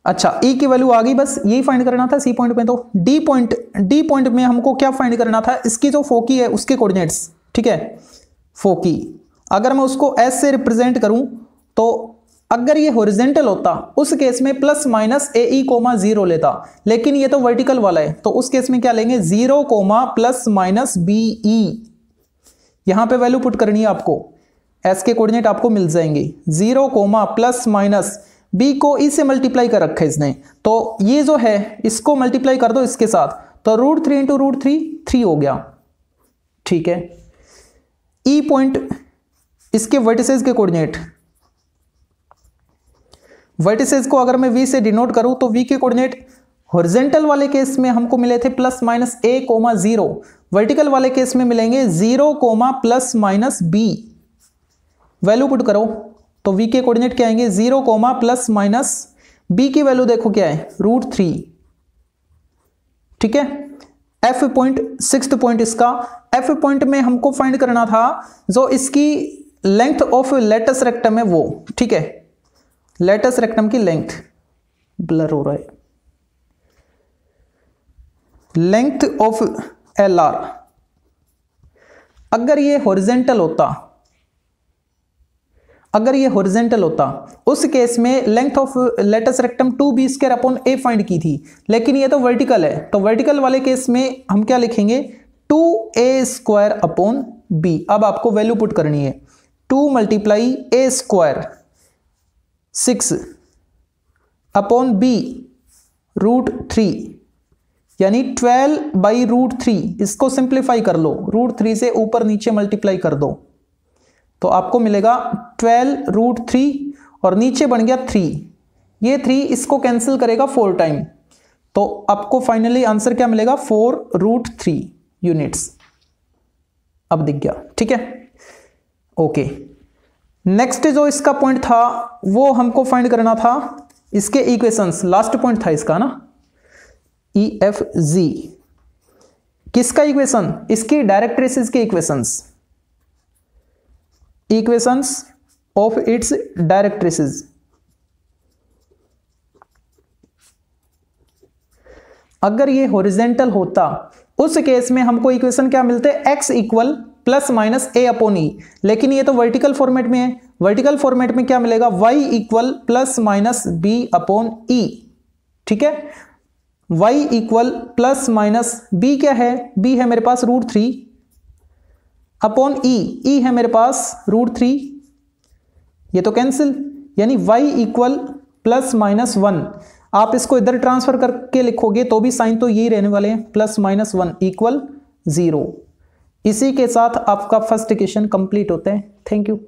A: अच्छा ई e की वैल्यू आ गई, बस यही फाइंड करना था सी पॉइंट में तो। डी पॉइंट डी पॉइंट में हमको क्या फाइंड करना था? इसकी जो फोकी है, उसके कोऑर्डिनेट्स ठीक है? फोकी अगर मैं उसको एस से रिप्रेजेंट करूँ तो अगर ये होरिजेंटल होता, उस केस में plus minus a e comma zero लेता। लेकिन ये तो वर्टिकल वाला है तो उस केस में क्या लेंगे? Zero comma plus minus b e यहाँ पे वैल्यू पुट करनी है आपको। एस के कोऑर्डिनेट आपको मिल जाएँगे। Zero comma plus minus b को ई से मल्टीप्लाई कर रखा है इसने। तो ये जो है, इसको मल्टीप्लाई कर दो इसके साथ। तो root three into root three three हो गया। ठीक है? ई e पॉइंट इसके वर्टिसेस के कोऑर्डिनेट वर्टिसेस को अगर मैं वी से डिनोट करूँ तो वी के कोऑर्डिनेट हॉरिजेंटल वाले केस में हमको मिले थे plus minus a comma zero vertical वाले केस में मिलेंगे zero comma plus minus b value put करो। तो वी के कोऑर्डिनेट क्या आएँगे? Zero comma plus minus b की वैल्यू देखो क्या है? रूट थ्री ठीक है? एफ़ पॉइंट सिक्स पॉइंट इसका। एफ़ पॉइंट में हमको फाइंड करना था जो इसकी लेंथ ऑफ़ लेटस रेक्टम है वो। ठीक है? लेटस रेक्टम की लेंथ ब्लर हो रहा है। लेंथ ऑफ़ एल आर अगर ये हॉरिजेंटल होता अगर ये हॉरिजेंटल होता, उस केस में length of latus rectum two b square upon a find की थी। लेकिन ये तो वर्टिकल है। तो वर्टिकल वाले केस में हम क्या लिखेंगे? Two a square upon b अब आपको वैल्यू पुट करनी है। Two multiply a square six upon b root three यानी ट्वेल्व बाई रूट थ्री इसको सिंप्लीफाई कर लो। रूट थ्री से ऊपर नीचे मल्टीप्लाई कर दो। तो आपको मिलेगा ट्वेल्व रूट थ्री और नीचे बन गया थ्री। ये थ्री इसको कैंसिल करेगा फोर टाइम तो आपको फाइनली आंसर क्या मिलेगा? फोर रूट थ्री यूनिट्स अब दिख गया, ठीक है? ओके नेक्स्ट जो इसका पॉइंट था, वो हमको फाइंड करना था इसके इक्वेशंस लास्ट पॉइंट था इसका, ना? ई एफ़ जी किसका इक्वेशन इसकी डायरेक्ट्रेसिस के equations equations of its directrices अगर ये होरिजेंटल होता, उस केस में हमको इक्वेशन क्या मिलते? X equal plus minus a upon e लेकिन ये तो वर्टिकल फॉर्मेट में है। वर्टिकल फॉर्मेट में क्या मिलेगा? Y equal plus minus b upon e ठीक है? Y equal plus minus b क्या है? बी है मेरे पास root three upon e e है मेरे पास रूट थ्री ये तो कैंसिल यानी y equal plus minus one आप इसको इधर ट्रांसफ़र करके लिखोगे तो भी साइन तो यही रहने वाले हैं plus minus one equal zero इसी के साथ आपका फ़र्स्ट क्वेश्चन कंप्लीट होता है। Thank you